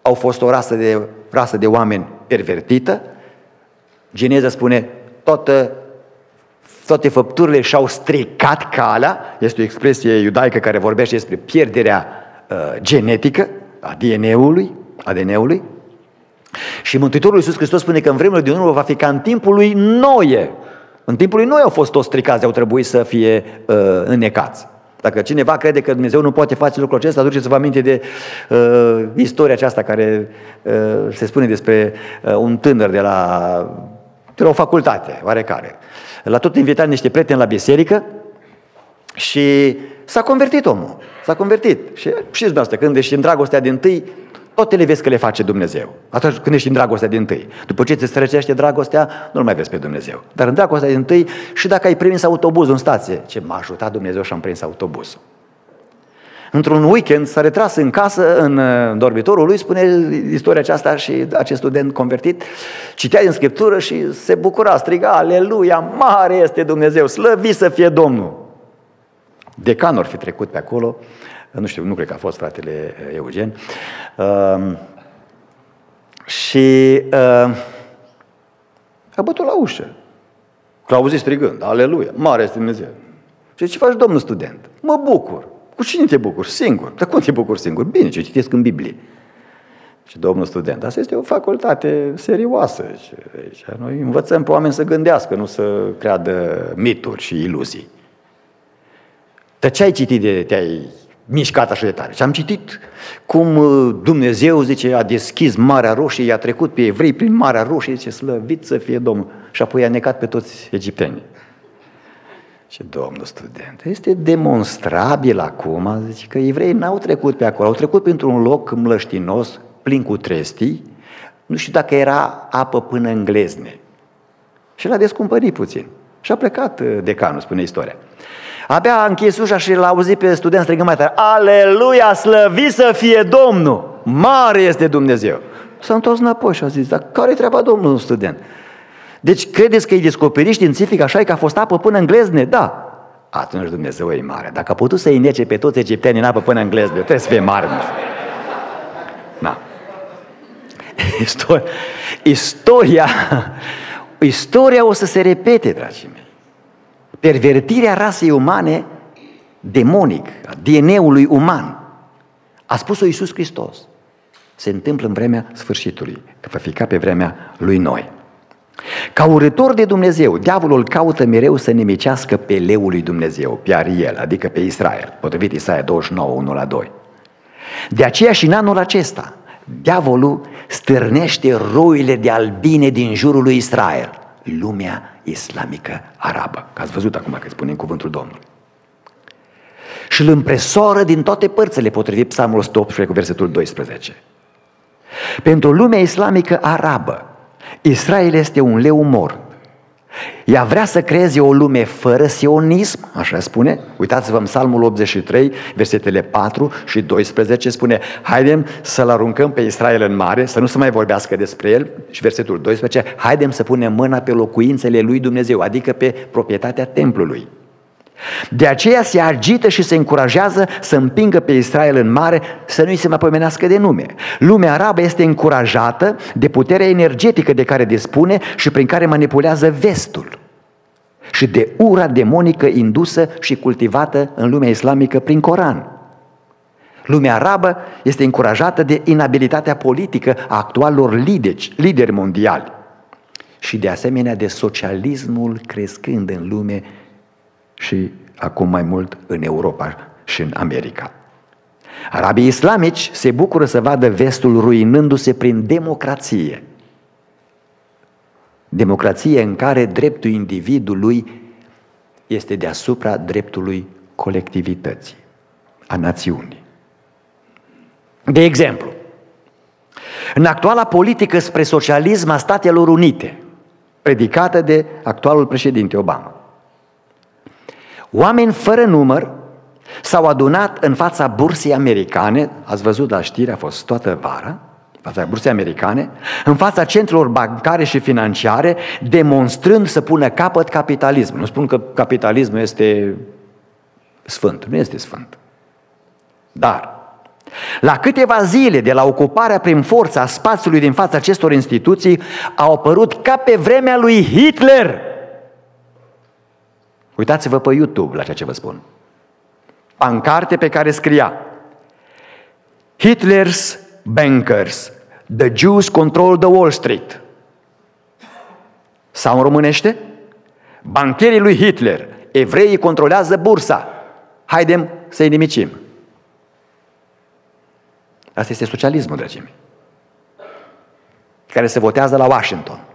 Speaker 1: au fost o rasă de, rasă de oameni pervertită, Geneza spune, toată toate făpturile și-au stricat calea, este o expresie iudaică care vorbește despre pierderea uh, genetică a DNA-ului, ADN-ului. Și Mântuitorul Iisus Hristos spune că în vremurile din urmă va fi ca în timpul lui Noe. În timpul lui Noe au fost toți stricați, au trebuit să fie uh, înnecați. Dacă cineva crede că Dumnezeu nu poate face lucrul acesta, aduceți-vă aminte de uh, istoria aceasta care uh, se spune despre uh, un tânăr de la, de la o facultate oarecare. L-a tot invitat niște prieteni la biserică și s-a convertit omul. S-a convertit. Și știți dumneavoastră, când ești în dragostea din tâi, toate le vezi că le face Dumnezeu. Atunci când ești în dragostea din tâi. După ce ți străcește dragostea, nu-L mai vezi pe Dumnezeu. Dar în dragostea din tâi și dacă ai prins autobuzul în stație, ce m-a ajutat Dumnezeu și am prins autobuzul. Într-un weekend s-a retras în casă, în dormitorul lui, spune istoria aceasta și acest student convertit, citea din Scriptură și se bucura, striga, aleluia, mare este Dumnezeu, slăvi să fie Domnul. Decanul ar fi trecut pe acolo, nu știu, nu cred că a fost fratele Eugen, uh, și uh, a bătut la ușă. L-a auzit strigând, aleluia, mare este Dumnezeu. Și ce faci, domnul student? Mă bucur. Cu cine te bucuri? Singur. Dar cum te bucuri singur? Bine, ce citesc în Biblie. Și domnul student, asta este o facultate serioasă. Deci, noi învățăm pe oameni să gândească, nu să creadă mituri și iluzii. Dar ce ai citit de te-ai mișcat așa de tare? Și am citit cum uh, Dumnezeu, zice, a deschis Marea Roșie, i-a trecut pe evrei prin Marea Roșie, zice, slăvit să fie Domnul. Și apoi a necat pe toți egiptenii. Și domnul student, este demonstrabil acum, zice că evreii n-au trecut pe acolo, au trecut printr-un loc mlăștinos, plin cu trestii, nu știu dacă era apă până în glezne. Și l-a descumpărit puțin. Și a plecat uh, decanul, spune istoria. Abia a închis ușa și l-a auzit pe student strigând mai tare, Aleluia, slăvit să fie Domnul! Mare este Dumnezeu! S-a întors înapoi și a zis, dar care-i treaba Domnul student? Deci credeți că e descoperit științific așa că a fost apă până în glezne? Da. Atunci Dumnezeu e mare. Dacă a putut să-i nece pe toți egiptenii în apă până în glezne, trebuie să fie mare. Da. Istoria, istoria, istoria o să se repete, dragii mei. Pervertirea rasei umane demonic, a DNA-ului uman. A spus-o Iisus Hristos. Se întâmplă în vremea sfârșitului, că va fi ca pe vremea lui Noi. Ca urător de Dumnezeu, diavolul caută mereu să nemicească pe leul lui Dumnezeu, pe Ariel, adică pe Israel, potrivit Isaia 29, 1 la 2. De aceea și în anul acesta, diavolul stârnește roile de albine din jurul lui Israel, lumea islamică arabă. Că ați văzut acum că spune în cuvântul Domnului. Și îl împresoră din toate părțile, potrivit Psalmul 118 cu versetul 12. Pentru lumea islamică arabă, Israel este un leu mort. Ea vrea să creeze o lume fără sionism, așa spune. Uitați-vă în Psalmul 83, versetele 4 și 12, spune Haidem să-l aruncăm pe Israel în mare, să nu se mai vorbească despre el. Și versetul 12, haidem să punem mâna pe locuințele lui Dumnezeu, adică pe proprietatea templului. De aceea se agită și se încurajează să împingă pe Israel în mare să nu-i se mai pomenească de nume. Lumea arabă este încurajată de puterea energetică de care dispune și prin care manipulează vestul și de ura demonică indusă și cultivată în lumea islamică prin Coran. Lumea arabă este încurajată de inabilitatea politică a actualilor lideri, lideri mondiali și de asemenea de socialismul crescând în lume și acum mai mult în Europa și în America. Arabii islamici se bucură să vadă vestul ruinându-se prin democrație. Democrație în care dreptul individului este deasupra dreptului colectivității, a națiunii. De exemplu, în actuala politică spre socialism a Statelor Unite, predicată de actualul președinte Obama, Oameni fără număr s-au adunat în fața bursei americane, ați văzut la știri, a fost toată vara, în fața bursei americane, în fața centrelor bancare și financiare, demonstrând să pună capăt capitalism. Nu spun că capitalismul este sfânt, nu este sfânt. Dar, la câteva zile de la ocuparea prin forța a spațiului din fața acestor instituții, au apărut ca pe vremea lui Hitler Uitați-vă pe YouTube la ceea ce vă spun. Pancarte pe care scria Hitler's bankers, the Jews control the Wall Street. Sau în românește? Bancherii lui Hitler, evreii controlează bursa. Haidem să-i nimicim. Asta este socialismul, dragii mei. Care se votează la Washington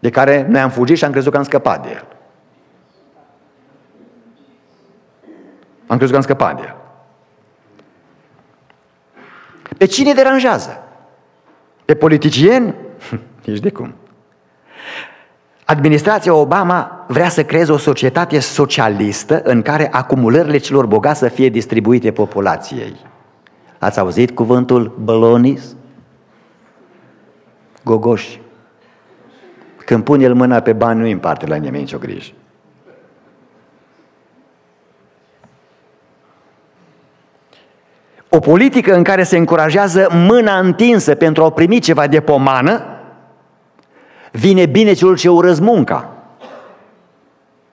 Speaker 1: de care noi am fugit și am crezut că am scăpat de el. Am crezut că am scăpat de el. Pe cine deranjează? Pe politicieni? Nici de cum. Administrația Obama vrea să creeze o societate socialistă în care acumulările celor bogați să fie distribuite populației. Ați auzit cuvântul bălonis? Gogoși. Când pune el mâna pe bani, nu îi împarte la nimeni nicio grijă. O politică în care se încurajează mâna întinsă pentru a primi ceva de pomană, vine bine celor ce urăz munca.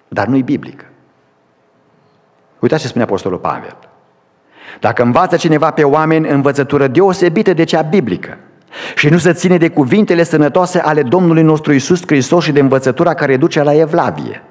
Speaker 1: Dar nu-i biblică. Uitați ce spune Apostolul Pavel. Dacă învață cineva pe oameni învățătură deosebită de cea biblică, și nu se ține de cuvintele sănătoase ale Domnului nostru Isus Hristos și de învățătura care duce la evlavie.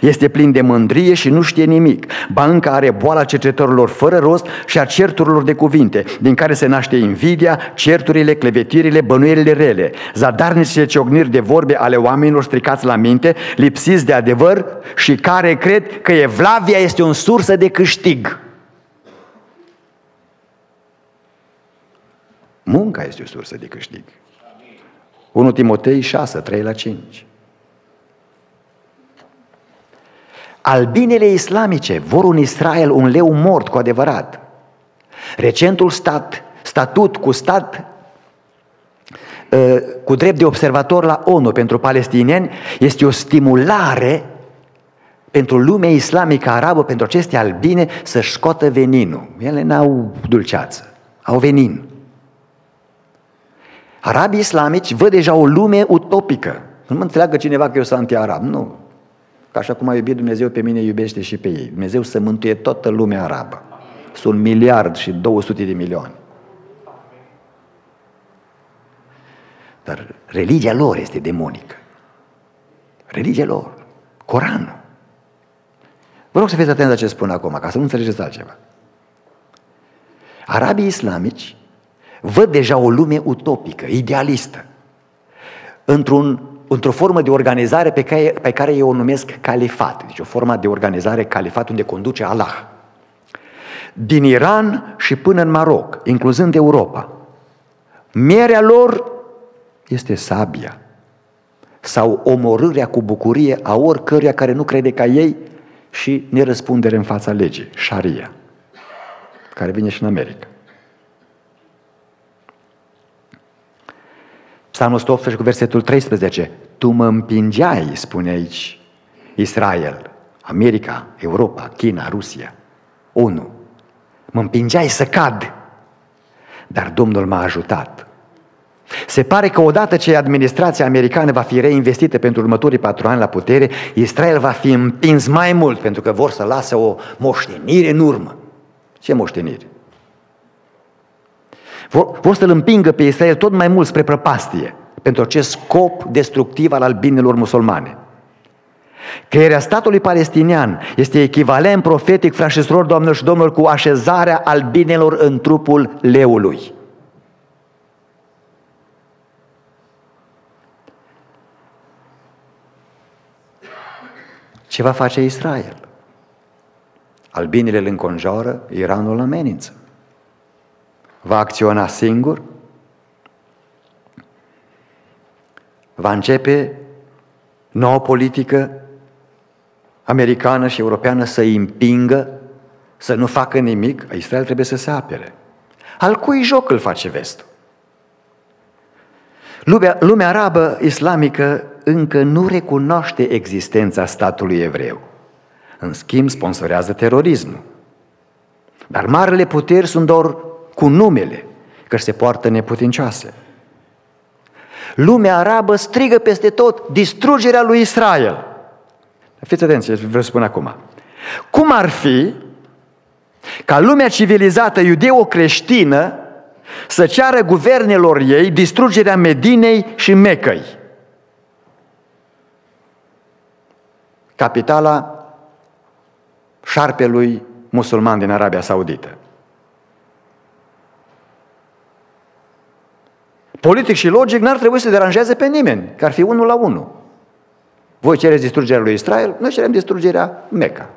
Speaker 1: Este plin de mândrie și nu știe nimic. Ba încă are boala cercetătorilor fără rost și a certurilor de cuvinte, din care se naște invidia, certurile, clevetirile, bănuielile rele, zadarnice ciogniri de vorbe ale oamenilor stricați la minte, lipsiți de adevăr și care cred că evlavia este o sursă de câștig. Munca este o sursă de câștig. 1 Timotei 6, 3 la 5. Albinele islamice vor un Israel, un leu mort cu adevărat. Recentul stat, statut cu stat ă, cu drept de observator la ONU pentru palestinieni este o stimulare pentru lumea islamică arabă, pentru aceste albine, să-și scoată veninul. Ele n-au dulceață, au venin. Arabii islamici văd deja o lume utopică. Nu mă înțeleagă cineva că eu sunt anti-arab. Nu. Ca așa cum a iubit Dumnezeu pe mine, iubește și pe ei. Dumnezeu să mântuie toată lumea arabă. Sunt miliard și 200 de milioane. Dar religia lor este demonică. Religia lor. Coranul. Vă rog să fiți atenți la ce spun acum, ca să nu înțelegeți altceva. Arabii islamici văd deja o lume utopică, idealistă, într-un, într-o formă de organizare pe care, pe care eu o numesc califat, deci o formă de organizare califat unde conduce Allah. Din Iran și până în Maroc, incluzând Europa, mierea lor este sabia sau omorârea cu bucurie a oricăruia care nu crede ca ei și nerăspundere în fața legii, șaria, care vine și în America. Psalmul 118 cu versetul 13. Tu mă împingeai, spune aici, Israel, America, Europa, China, Rusia, ONU. Mă împingeai să cad, dar Domnul m-a ajutat. Se pare că odată ce administrația americană va fi reinvestită pentru următorii patru ani la putere, Israel va fi împins mai mult pentru că vor să lasă o moștenire în urmă. Ce moștenire? Vor, vor să-l împingă pe Israel tot mai mult spre prăpastie pentru acest scop destructiv al albinelor musulmane. Crearea statului palestinian este echivalent profetic, frați și surori, doamnelor și domnilor, cu așezarea albinelor în trupul leului. Ce va face Israel? Albinele îl înconjoară, Iranul îl amenință. Va acționa singur? Va începe noua politică americană și europeană să îi împingă să nu facă nimic? Israel trebuie să se apere. Al cui joc îl face vestul? Lumea, lumea arabă islamică încă nu recunoaște existența statului evreu. În schimb, sponsorează terorismul. Dar marile puteri sunt doar cu numele, că se poartă neputincioase. Lumea arabă strigă peste tot distrugerea lui Israel. Fiți atenți ce vreau să spun acum. Cum ar fi ca lumea civilizată iudeo-creștină să ceară guvernelor ei distrugerea Medinei și Mecăi? Capitala șarpelui musulman din Arabia Saudită. Politic și logic n-ar trebui să deranjeze pe nimeni, că ar fi unul la unul. Voi cereți distrugerea lui Israel, noi cerem distrugerea Meca.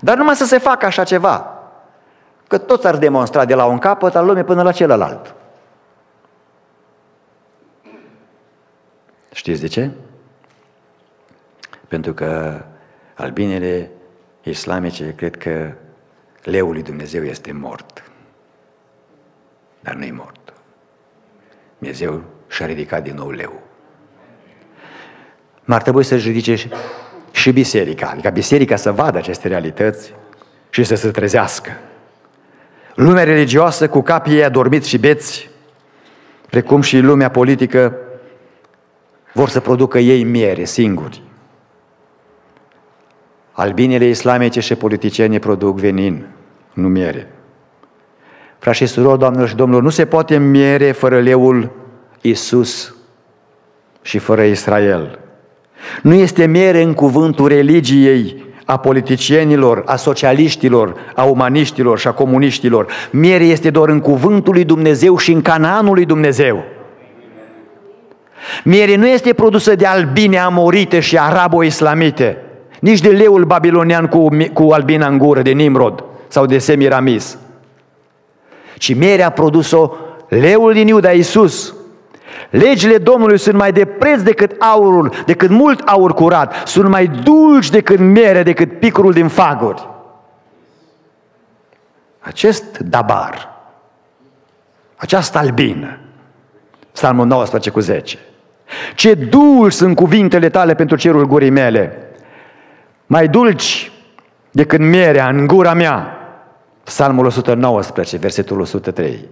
Speaker 1: Dar numai să se facă așa ceva, că toți ar demonstra de la un capăt al lumii până la celălalt. Știți de ce? Pentru că albinele islamice cred că leul lui Dumnezeu este mort. Dar nu e mort. Dumnezeu și-a ridicat din nou leu. M-ar trebui să-și ridice și biserica, adică biserica să vadă aceste realități și să se trezească. Lumea religioasă cu capii ei adormiți și beți, precum și lumea politică, vor să producă ei miere singuri. Albinele islamice și politicienii produc venin, nu miere. Frați și surori, doamnelor și domnilor, nu se poate miere fără leul Isus și fără Israel. Nu este miere în cuvântul religiei, a politicienilor, a socialiștilor, a umaniștilor și a comuniștilor. Miere este doar în cuvântul lui Dumnezeu și în Canaanul lui Dumnezeu. Miere nu este produsă de albine amorite și arabo-islamite, nici de leul babilonian cu, cu albina în gură, de Nimrod sau de Semiramis ci mierea a produs-o leul din Iuda, Iisus. Legile Domnului sunt mai de preț decât aurul, decât mult aur curat, sunt mai dulci decât mere, decât picurul din faguri. Acest dabar, această albină, Psalmul 19 cu 10. Ce dulci sunt cuvintele tale pentru cerul gurii mele, mai dulci decât mierea în gura mea. Psalmul 119, versetul 103.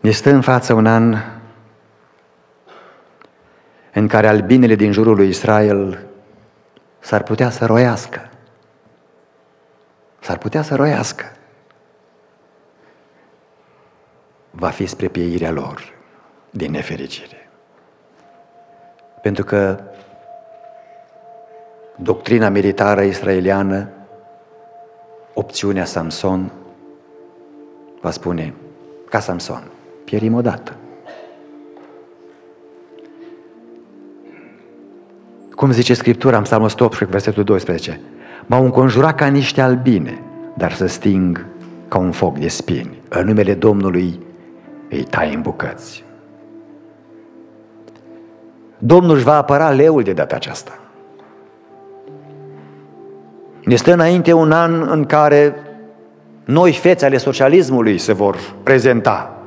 Speaker 1: Ne stă în față un an în care albinele din jurul lui Israel s-ar putea să roiască. S-ar putea să roiască. Va fi spre pieirea lor din nefericire. Pentru că doctrina militară israeliană, opțiunea Samson, va spune, ca Samson, pierim odată. Cum zice Scriptura în Psalmul 118, versetul 12, m-au înconjurat ca niște albine, dar să sting ca un foc de spini. În numele Domnului îi tai în bucăți. Domnul își va apăra leul de data aceasta. Ne stă înainte un an în care noi fețe ale socialismului se vor prezenta.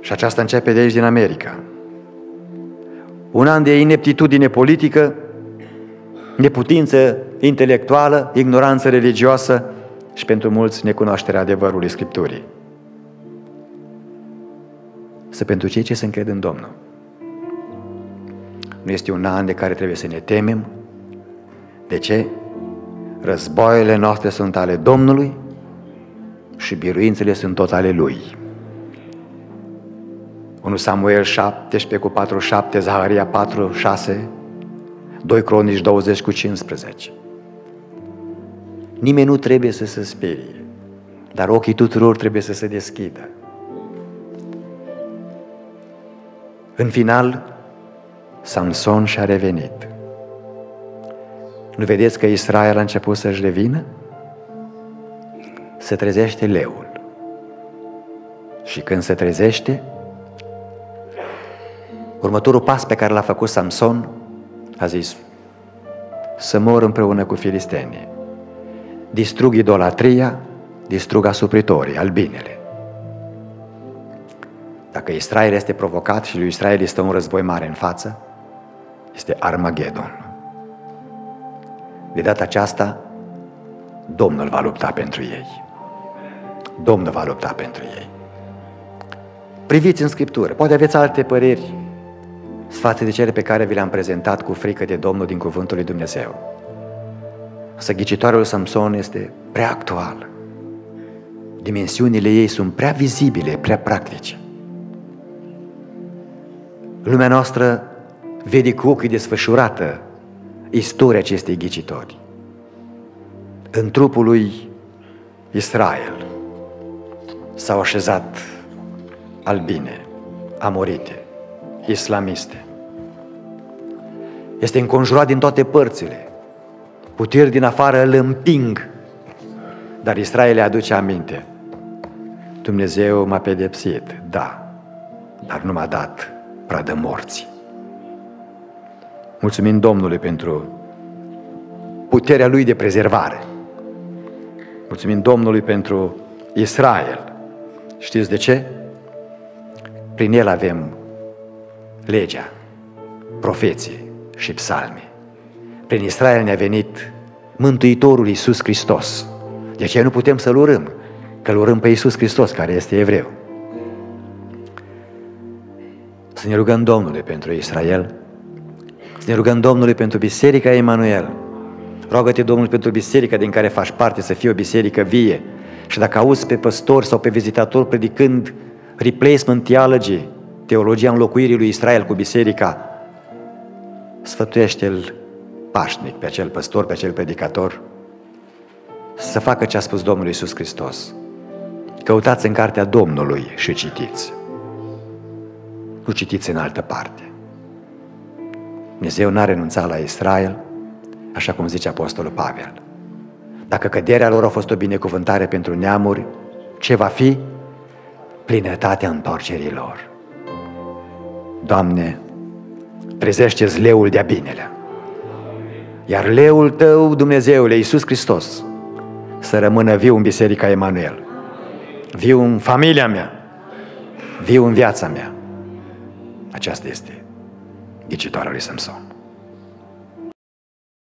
Speaker 1: Și aceasta începe de aici din America. Un an de ineptitudine politică, neputință intelectuală, ignoranță religioasă și pentru mulți necunoașterea adevărului Scripturii. Să pentru cei ce se încred în Domnul. Nu este un an de care trebuie să ne temem. De ce? Războaiele noastre sunt ale Domnului și biruințele sunt tot ale Lui. 1 Samuel 17 cu 4, 7, Zaharia 4, 6, 2 Cronici 20 cu 15. Nimeni nu trebuie să se sperie, dar ochii tuturor trebuie să se deschidă. În final, Samson și-a revenit. Nu vedeți că Israel a început să-și revină? Se trezește leul. Și când se trezește, următorul pas pe care l-a făcut Samson a zis să mor împreună cu filistenii. Distrug idolatria, distrug asupritorii, albinele. Dacă Israel este provocat și lui Israel este un război mare în față, este Armagedon. De data aceasta, Domnul va lupta pentru ei. Domnul va lupta pentru ei. Priviți în Scriptură. Poate aveți alte păreri față de cele pe care vi le-am prezentat cu frică de Domnul din Cuvântul lui Dumnezeu. Să ghicitoarele Samson este prea actual. Dimensiunile ei sunt prea vizibile, prea practice. Lumea noastră vede cu ochii desfășurată istoria acestei ghicitori. În trupul lui Israel s-au așezat albine, amorite, islamiste. Este înconjurat din toate părțile. Puteri din afară îl împing. Dar Israel le aduce aminte. Dumnezeu m-a pedepsit, da, dar nu m-a dat pradă morții. Mulțumim Domnului pentru puterea Lui de prezervare. Mulțumim Domnului pentru Israel. Știți de ce? Prin el avem legea, profeții și psalmi. Prin Israel ne-a venit Mântuitorul Iisus Hristos. De aceea nu putem să-L urâm, că-L urâm pe Iisus Hristos, care este evreu. Să ne rugăm Domnului pentru Israel, să ne rugăm Domnului pentru Biserica Emanuel. Rogă-te Domnul pentru biserica din care faci parte să fie o biserică vie. Și dacă auzi pe păstor sau pe vizitator predicând replacement theology, teologia înlocuirii lui Israel cu biserica, sfătuiește-l pașnic pe acel păstor, pe acel predicator, să facă ce a spus Domnul Iisus Hristos. Căutați în cartea Domnului și citiți. Nu citiți în altă parte. Dumnezeu n-a renunțat la Israel, așa cum zice Apostolul Pavel. Dacă căderea lor a fost o binecuvântare pentru neamuri, ce va fi? Plinătatea întorcerii lor. Doamne, trezește-ți leul de-a binelea. Iar leul tău, Dumnezeule, Iisus Hristos, să rămână viu în Biserica Emanuel, viu în familia mea, viu în viața mea. Aceasta este ghicitoarea lui Samson.